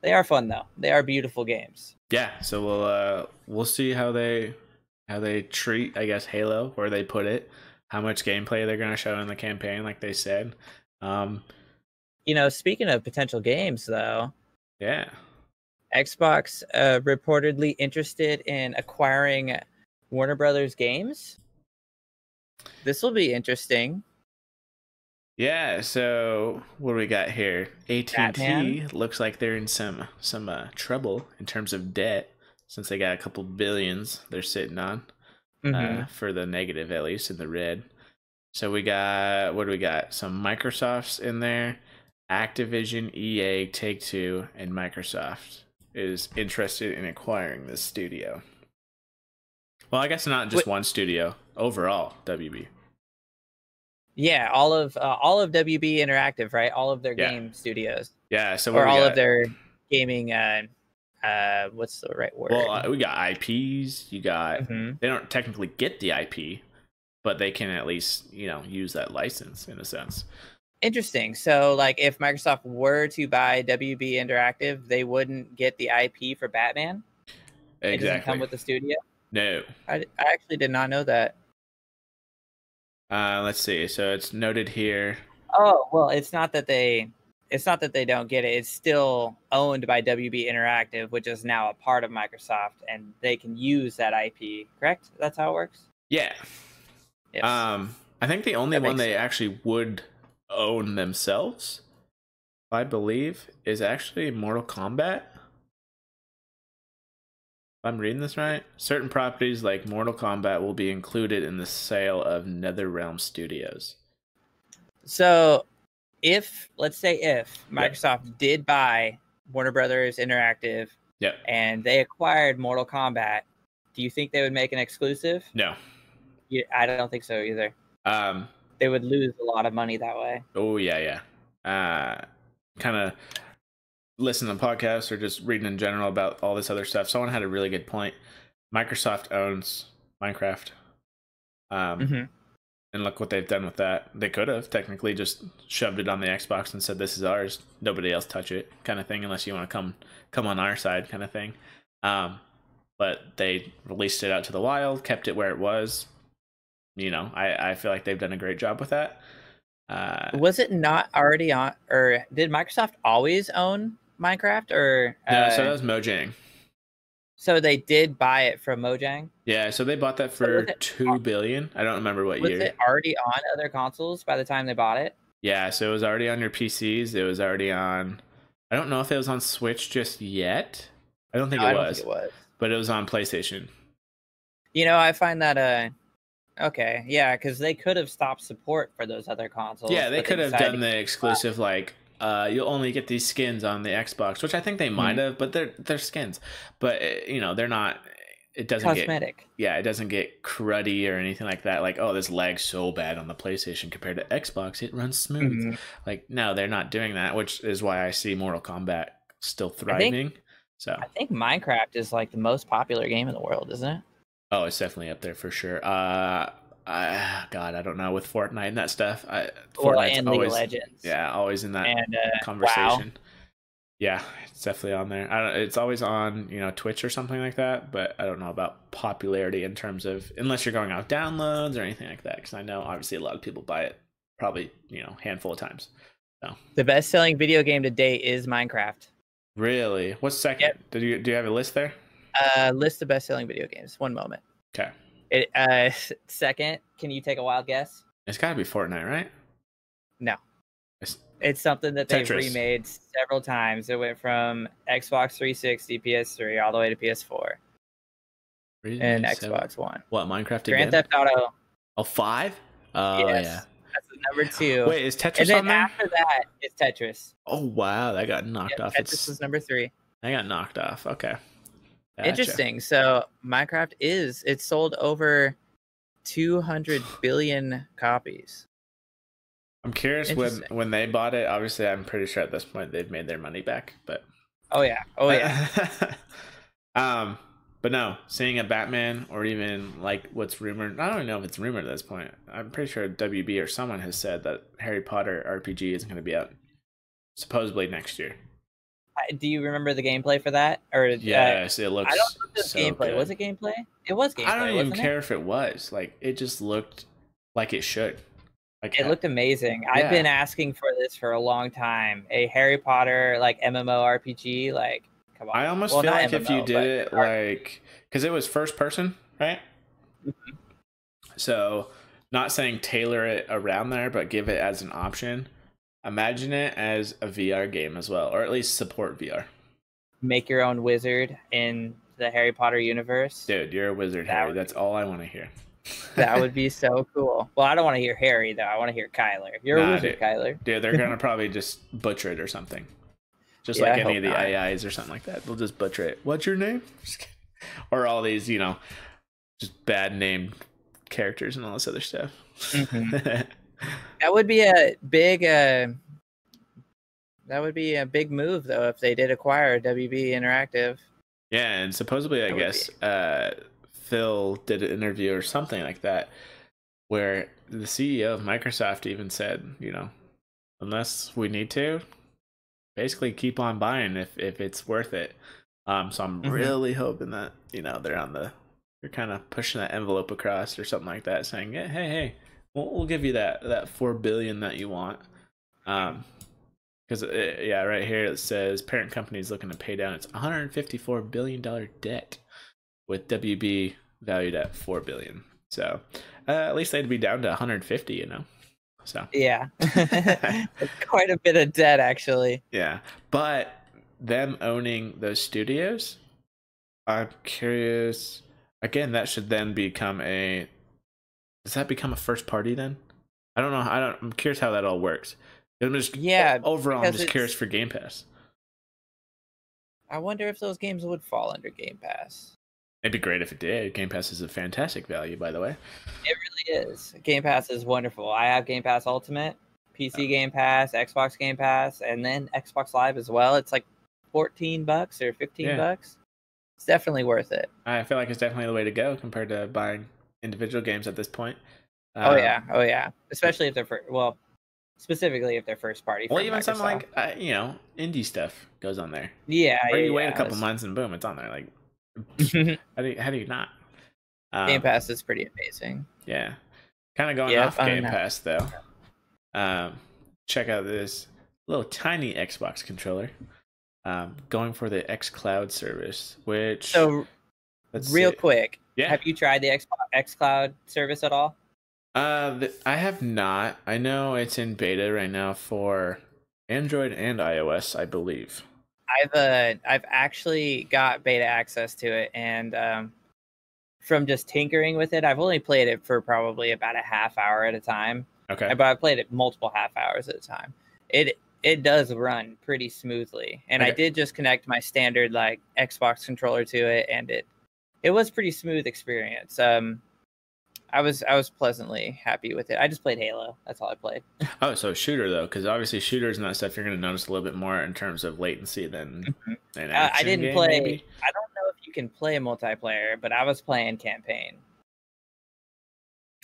They are fun though. They are beautiful games. yeah. So we'll uh we'll see how they how they treat I guess Halo where they put it, how much gameplay they're gonna show in the campaign, like they said. Um, You know, speaking of potential games though, yeah. Xbox uh, reportedly interested in acquiring Warner Brothers games. This will be interesting. Yeah, so what do we got here? AT&T looks like they're in some some uh, trouble in terms of debt since they got a couple billions they're sitting on Mhm. uh, for the negative at least in the red. So we got what do we got? Some Microsofts in there, Activision, EA, Take Two, and Microsoft is interested in acquiring this studio. Well, I guess not just Wait- one studio overall. WB. Yeah, all of uh, all of WB Interactive, right? All of their Yeah. game studios, Yeah. So or all got? of their gaming. Uh, uh, what's the right word? Well, uh, we got IPs. You got Mhm. they don't technically get the IP, but they can at least you know use that license in a sense. Interesting. So, like, if Microsoft were to buy WB Interactive, they wouldn't get the IP for Batman. Exactly. It doesn't come with the studio. no. I, I actually did not know that. Uh, let's see. So it's noted here. Oh well, it's not that they. It's not that they don't get it. It's still owned by WB Interactive, which is now a part of Microsoft, and they can use that IP. Correct? That's how it works. Yeah. Yes. Um, I think the only one they actually would own themselves, I believe, is actually Mortal Kombat. If I'm reading this right, certain properties like Mortal Kombat will be included in the sale of NetherRealm Studios. So, if let's say if. Microsoft did buy Warner Brothers Interactive Yep. and they acquired Mortal Kombat, do you think they would make an exclusive? No. I don't think so either. Um. They would lose a lot of money that way. Oh yeah, yeah. Uh, kind of listening to podcasts or just reading in general about all this other stuff. Someone had a really good point. Microsoft owns Minecraft. Um, hmm and look what they've done with that. They could have technically just shoved it on the Xbox and said, "This is ours. Nobody else touch it," kind of thing. Unless you want to come come on our side, kind of thing. Um, but they released it out to the wild, kept it where it was. You know, I I feel like they've done a great job with that. Uh, Was it not already on, or did Microsoft always own Minecraft? Or no, uh, so that was Mojang. so they did buy it from Mojang. Yeah, so they bought that So for was billion. I don't remember what Was year. it already on other consoles by the time they bought it? Yeah, so it was already on your PCs. It was already on I don't know if it was on Switch just yet. I don't think, No, it, I don't think it was. but it was on PlayStation. You know, I find that uh okay, yeah, because they could have stopped support for those other consoles. Yeah, they could have done the exclusive like uh, you'll only get these skins on the Xbox, which I think they might Mhm. have, but they're they're skins. But uh, you know, they're not. It doesn't get cosmetic. yeah, it doesn't get cruddy or anything like that. Like, oh, this lag's so bad on the PlayStation compared to Xbox, it runs smooth. Mhm. Like, no, they're not doing that, which is why I see Mortal Kombat still thriving. so, I think Minecraft is like the most popular game in the world, isn't it? Oh, it's definitely up there for sure. Uh, I, God, I don't know with Fortnite and that stuff. I, Fortnite's and League always of Legends. yeah, always in that And uh, WoW. conversation. Yeah, it's definitely on there. I don't, it's always on, you know, Twitch or something like that. But I don't know about popularity in terms of unless you're going off downloads or anything like that. Because I know obviously a lot of people buy it, probably you know, handful of times. The best selling video game to date is Minecraft. Really, what's second? Yep. Did you do you have a list there? Uh, list of best selling video games. One moment. Okay, It, uh, second, can you take a wild guess? it's got to be Fortnite, right? No. It's- It's something that they've Tetris. remade several times. It went from Xbox 360, PS3, all the way to PS4 and So- Xbox One. What Minecraft Grand again? Theft Auto. Oh, five? Oh yes. yeah. That's number two. Wait, is Tetris and then on there? after that, it's Tetris. Oh wow, that got knocked Yep, off. Tetris It's is number three. that got knocked off. Okay. Gotcha. Interesting. So Minecraft is it sold over 200 billion copies. I'm curious when when they bought it. Obviously, I'm pretty sure at this point they've made their money back. But Oh yeah. Oh yeah. *laughs* um, but no, seeing a Batman or even like what's rumored. I don't even know if it's rumored at this point. I'm pretty sure WB or someone has said that Harry Potter RPG is going to be out supposedly next year. Do you remember the gameplay for that? Or uh, Yes, it looks. I don't know it so gameplay. Was it gameplay? It was gameplay. I don't even care if it was. Like it just looked like it should. Like It? it looked amazing. I've been asking for this for a long time. A Harry Potter like MMORPG. Like, come on. I almost Well, feel like if you did it like because it was first person, right? Mm-hmm. So, not saying tailor it around there, but give it as an option. Imagine it as a VR game as well, or at least support VR. make your own wizard in the Harry Potter universe. Dude, you're a wizard, That Harry. That's all I want to hear. That would be *laughs* so cool. Well, I don't want to hear Harry though. I want to hear Kyler. You're Nah, a wizard, dude. Kyler. Dude, they're gonna *laughs* probably just butcher it or something. Just Yeah, like I any of the not. AIs or something like that. They'll just butcher it. What's your name? *laughs* Or all these, you know, just bad named characters and all this other stuff. Mhm. That would be a big. Uh, that would be a big move though if they did acquire WB Interactive. yeah, and supposedly, I That would guess uh, Phil did an interview or something like that, where the CEO of Microsoft even said, you know, unless we need to, basically keep on buying if if it's worth it. Um, so I'm Mhm. really hoping that you know they're on the they're kind of pushing that envelope across or something like that, saying, yeah, hey, hey, we'll, we'll give you that that four billion that you want. Um, because yeah, right here it says parent company is looking to pay down its 154 billion dollar debt, with WB valued at four billion. So uh, at least they'd be down to 150, you know. So Yeah, *laughs* quite a bit of debt actually. yeah, but them owning those studios, I'm curious. Again, that should then become a. Does that become a first party then? I don't know. I don't. I'm curious how that all works. I'm just Yeah, Overall, I'm just curious for Game Pass. I wonder if those games would fall under Game Pass. It'd be great if it did. Game Pass is a fantastic value, by the way. It really is. Game Pass is wonderful. I have Game Pass Ultimate, PC oh. Game Pass, Xbox Game Pass, and then Xbox Live as well. It's like 14 bucks or 15 Yeah. bucks. It's definitely worth it. I feel like it's definitely the way to go compared to buying individual games at this point. oh Um, yeah, oh yeah. Especially if they're fir- well, specifically if they're first party. Well, even something like uh, you know indie stuff goes on there. yeah, Or yeah, you wait yeah, a couple months and boom, it's on there. Like *laughs* how do you, how do you not? Um, Pass is pretty amazing. Yeah. Kind of going Yeah, off Game. Pass though. Um, check out this little tiny Xbox controller. Um, going for the X Cloud service, which So real see. quick, yeah. have you tried the X Cloud service at all? Uh, th- I have not. I know it's in beta right now for Android and iOS, I believe. I've uh I've actually got beta access to it, and um, from just tinkering with it, I've only played it for probably about a half hour at a time. Okay. But I played it multiple half hours at a time. It it does run pretty smoothly, and I did just connect my standard like Xbox controller to it, and it it was pretty smooth experience. Um, I was I was pleasantly happy with it. I just played Halo. That's all I played. Oh, so shooter though, because obviously shooters and that stuff, you're going to notice a little bit more in terms of latency than an Uh, I didn't game, play. maybe? I don't know if you can play multiplayer, but I was playing campaign.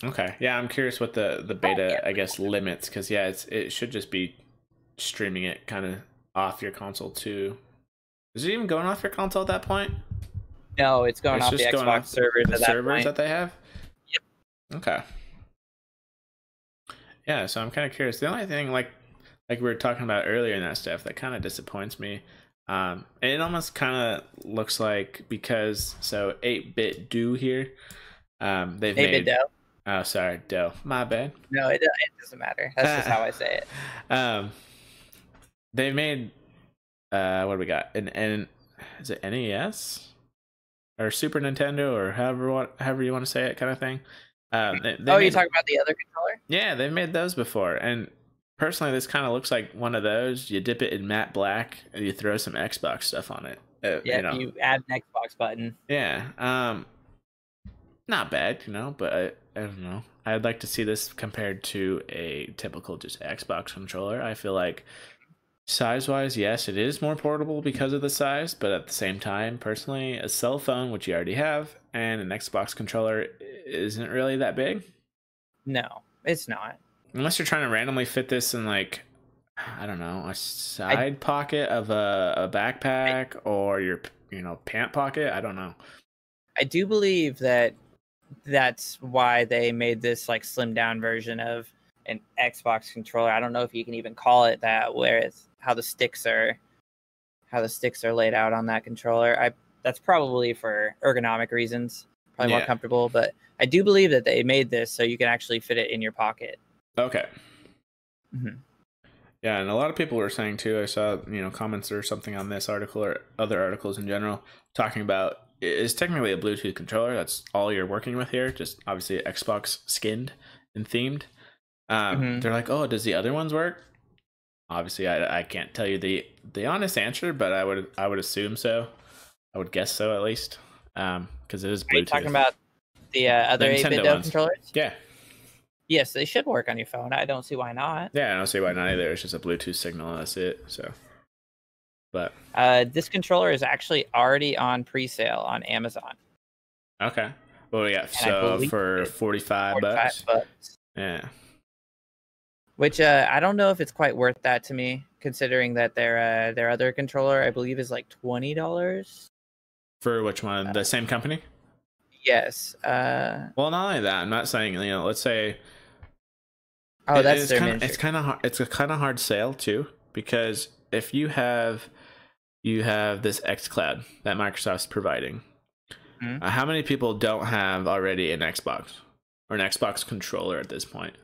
Okay, yeah, I'm curious what the the beta, I guess, limits, because yeah, it's it should just be streaming it kind of off your console too. Is it even going off your console at that point? No, it's going It's off the going Xbox off servers the servers point. that they have. Yep. Okay. Yeah, so I'm kind of curious. The only thing, like, like we were talking about earlier in that stuff, that kind of disappoints me. Um, and it almost kind of looks like because so 8BitDo here. Um, they've Hey, made. Bidell. Oh, sorry, Dell. My bad. No, it, it doesn't matter. That's just how I say it. *laughs* Um, they made uh, what do we got? An N is it NES or Super Nintendo or however however you want to say it, kind of thing. Um, they, they oh, you talking about the other controller? Yeah, they've made those before, and personally, this kind of looks like one of those. You dip it in matte black, and you throw some Xbox stuff on it. Uh, Yeah, you know, you add an Xbox button. yeah. Um, not bad, you know, but I, I don't know. I'd like to see this compared to a typical just Xbox controller. I feel like size wise, yes, it is more portable because of the size, but at the same time, personally, a cell phone, which you already have, and an Xbox controller isn't really that big. No, it's not. Unless you're trying to randomly fit this in like I don't know, a side pocket of a, a backpack or your you know, pant pocket. I don't know. I do believe that that's why they made this like slim down version of an Xbox controller. I don't know if you can even call it that, where it's how the sticks are how the sticks are laid out on that controller. I that's probably for ergonomic reasons, probably more comfortable. But I do believe that they made this so you can actually fit it in your pocket. Okay. Mhm. Yeah, and a lot of people were saying too. I saw you know comments or something on this article or other articles in general talking about it's technically a Bluetooth controller. That's all you're working with here. Just obviously Xbox skinned and themed. Um, Mhm. They're like, oh, does the other ones work? Obviously, I, I can't tell you the the honest answer, but I would I would assume so. I would guess so at least, um, because it is Are you Bluetooth. talking about the uh, other Nintendo 8-bit ones. controllers? yeah, Yes, they should work on your phone. I don't see why not. yeah. I don't see why not either. It's just a Bluetooth signal. and That's it. So, but Uh, this controller is actually already on pre-sale on Amazon. Okay. What yeah. I So for 45 45 bucks. bucks. Yeah. Which uh, I don't know if it's quite worth that to me, considering that their uh, their other controller I believe is like twenty dollars. For which one? The same company? Yes. Uh, Well, not only that, I'm not saying, you know, let's say oh, it- that's it's their kind of miniature. it's kind of hard, it's a kind of hard sale too because if you have you have this xCloud that Microsoft's providing. Mhm. Uh, how many people don't have already an Xbox or an Xbox controller at this point?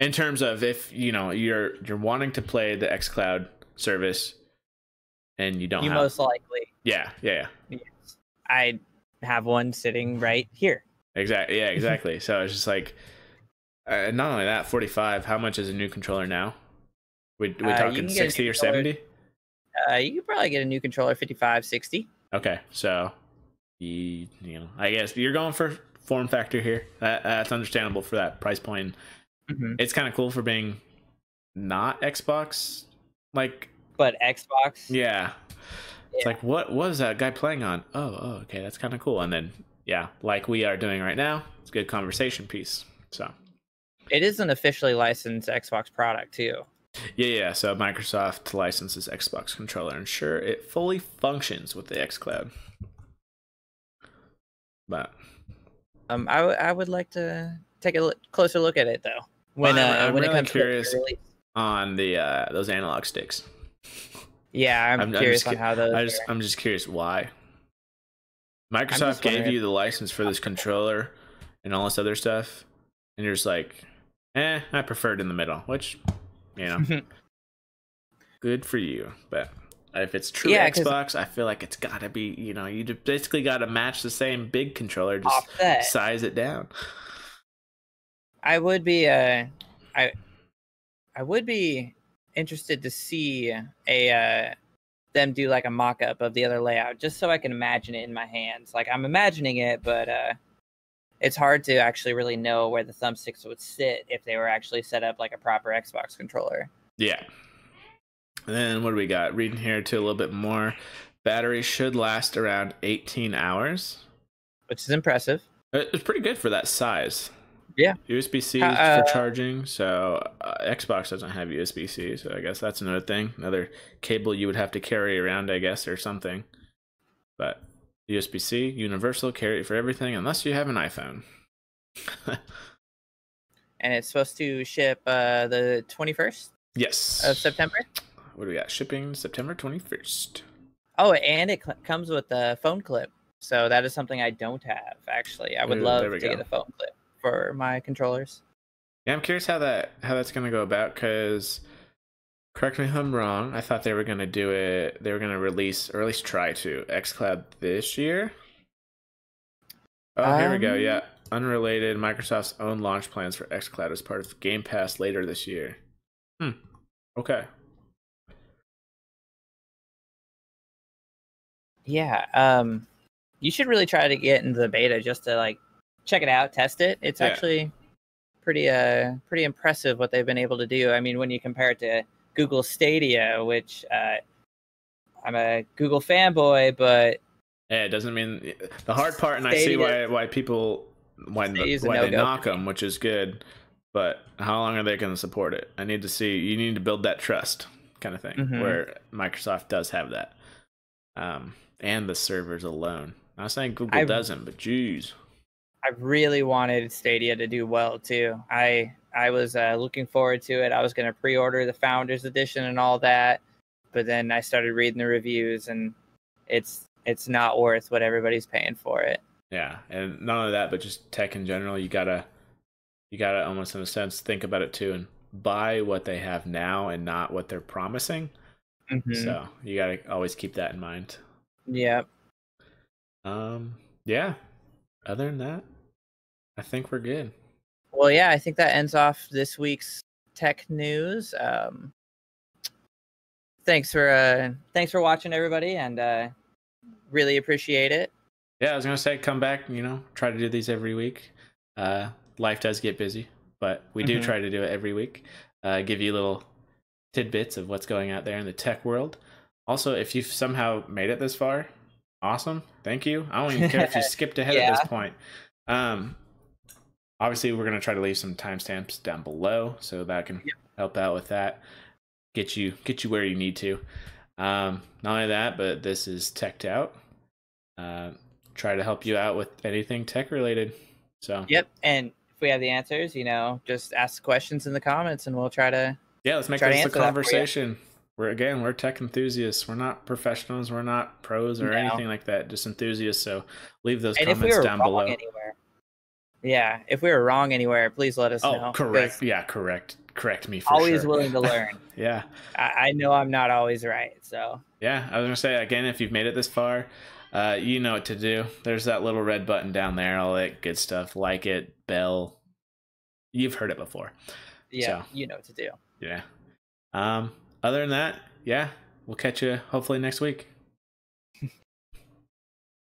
In terms of if, you know, you're you're wanting to play the xCloud service and you don't You have most likely. Yeah, yeah, yeah. Yes. I have one sitting right here. Exactly. Yeah, *laughs* exactly. so it's just like, uh, not only that, forty-five. How much is a new controller now? We we Uh, talking can sixty or seventy? Uh, you could probably get a new controller 55, 60. Okay, so you you know, I guess you're going for form factor here. That that's understandable for that price point. Mhm. It's kind of cool for being not Xbox. Like, But Xbox. yeah, it's Yeah. like what was that guy playing on? Oh, oh, okay, that's kind of cool. And then yeah, like we are doing right now, it's a good conversation piece. So. It is an officially licensed Xbox product too. Yeah, yeah. So Microsoft licenses Xbox controller, and sure, it fully functions with the XCloud. But Um, I, w- I would like to take a closer look at it though. When Well, I'm- uh, I'm when really it comes curious. to on the uh, those analog sticks, Yeah, I'm, I'm- I'm curious just on how those. I just are. I'm just curious why Microsoft gave you the license for this controller and all this other stuff, and you're just like, eh, I prefer it in the middle, which you know, *laughs* good for you. But if it's true Yeah, Xbox, I feel like it's got to be, you know, you basically got to match the same big controller, just Offset. size it down. I would be uh I I would be interested to see a uh them do like a mock up of the other layout just so I can imagine it in my hands. Like I'm imagining it, but uh it's hard to actually really know where the thumbsticks would sit if they were actually set up like a proper Xbox controller. Yeah. And then what do we got? Reading here to a little bit more. Battery should last around 18 hours. Which is impressive. It's pretty good for that size. Yeah. USB C Uh, for charging. So uh, Xbox doesn't have USB C, so I guess that's another thing. Another cable you would have to carry around, I guess, or something. But USB C, universal, carry it for everything, unless you have an iPhone. *laughs* And it's supposed to ship uh the 21st yes. of September. What do we got? Shipping September 21st. Oh, and it cl- comes with a phone clip. So that is something I don't have actually. I would Ooh, love to we get go. a phone clip for my controllers. Yeah, I'm curious how that how that's gonna go about because correct me if I'm wrong. I thought they were gonna do it. They were gonna release or at least try to XCloud this year. Oh, here we go. Um, Yeah, unrelated. Microsoft's own launch plans for XCloud as part of Game Pass later this year. Hmm. Okay. Yeah. Um you should really try to get into the beta just to like check it out, test it. It's Yeah. actually pretty uh pretty impressive what they've been able to do. I mean, when you compare it to Google Stadia, which uh I'm a Google fanboy, but Yeah, it doesn't mean the hard part, and I see why why people why why they no-go knock them, which is good. But how long are they going to support it? I need to see. You need to build that trust, kind of thing, Mhm. where Microsoft does have that, um, and the servers alone. Not saying Google I- doesn't, but geez, I really wanted Stadia to do well too. I I was uh, looking forward to it. I was going to pre-order the Founders Edition and all that, but then I started reading the reviews, and it's it's not worth what everybody's paying for it. yeah, and not only that, but just tech in general. You gotta, you gotta almost in a sense think about it too, and buy what they have now and not what they're promising. Mhm. So you gotta always keep that in mind. Yep. Um, yeah. Other than that, I think we're good. Well, yeah, I think that ends off this week's tech news. Um, thanks for uh, thanks for watching, everybody, and uh, really appreciate it. Yeah, I was gonna say come back. You know, try to do these every week. Uh, life does get busy, but we do Mhm. try to do it every week. Uh, give you little tidbits of what's going out there in the tech world. Also, if you've somehow made it this far, awesome. Thank you. I don't even care if you *laughs* skipped ahead at this point. Um, obviously, we're gonna try to leave some timestamps down below so that can help out with that. Get you get you where you need to. Um, not only that, but this is Tech'd Out. Uh, try to help you out with anything tech related. So Yep. And if we have the answers, you know, just ask questions in the comments, and we'll try to. yeah, let's make this a answer that for you. conversation. We're again, we're tech enthusiasts. We're not professionals. We're not pros or No. anything like that. Just enthusiasts. So leave those And comments down below. anywhere, yeah, if we were wrong anywhere, please let us know. oh, know. correct. Yeah, correct. Correct me for Always sure. willing to *laughs* learn. yeah, I, I know I'm not always right, so yeah. I was gonna say again, if you've made it this far, uh, you know what to do. There's that little red button down there. All that good stuff. Like it, bell. You've heard it before. yeah, So. you know what to do. Yeah. Um. Other than that, yeah, we'll catch you hopefully next week.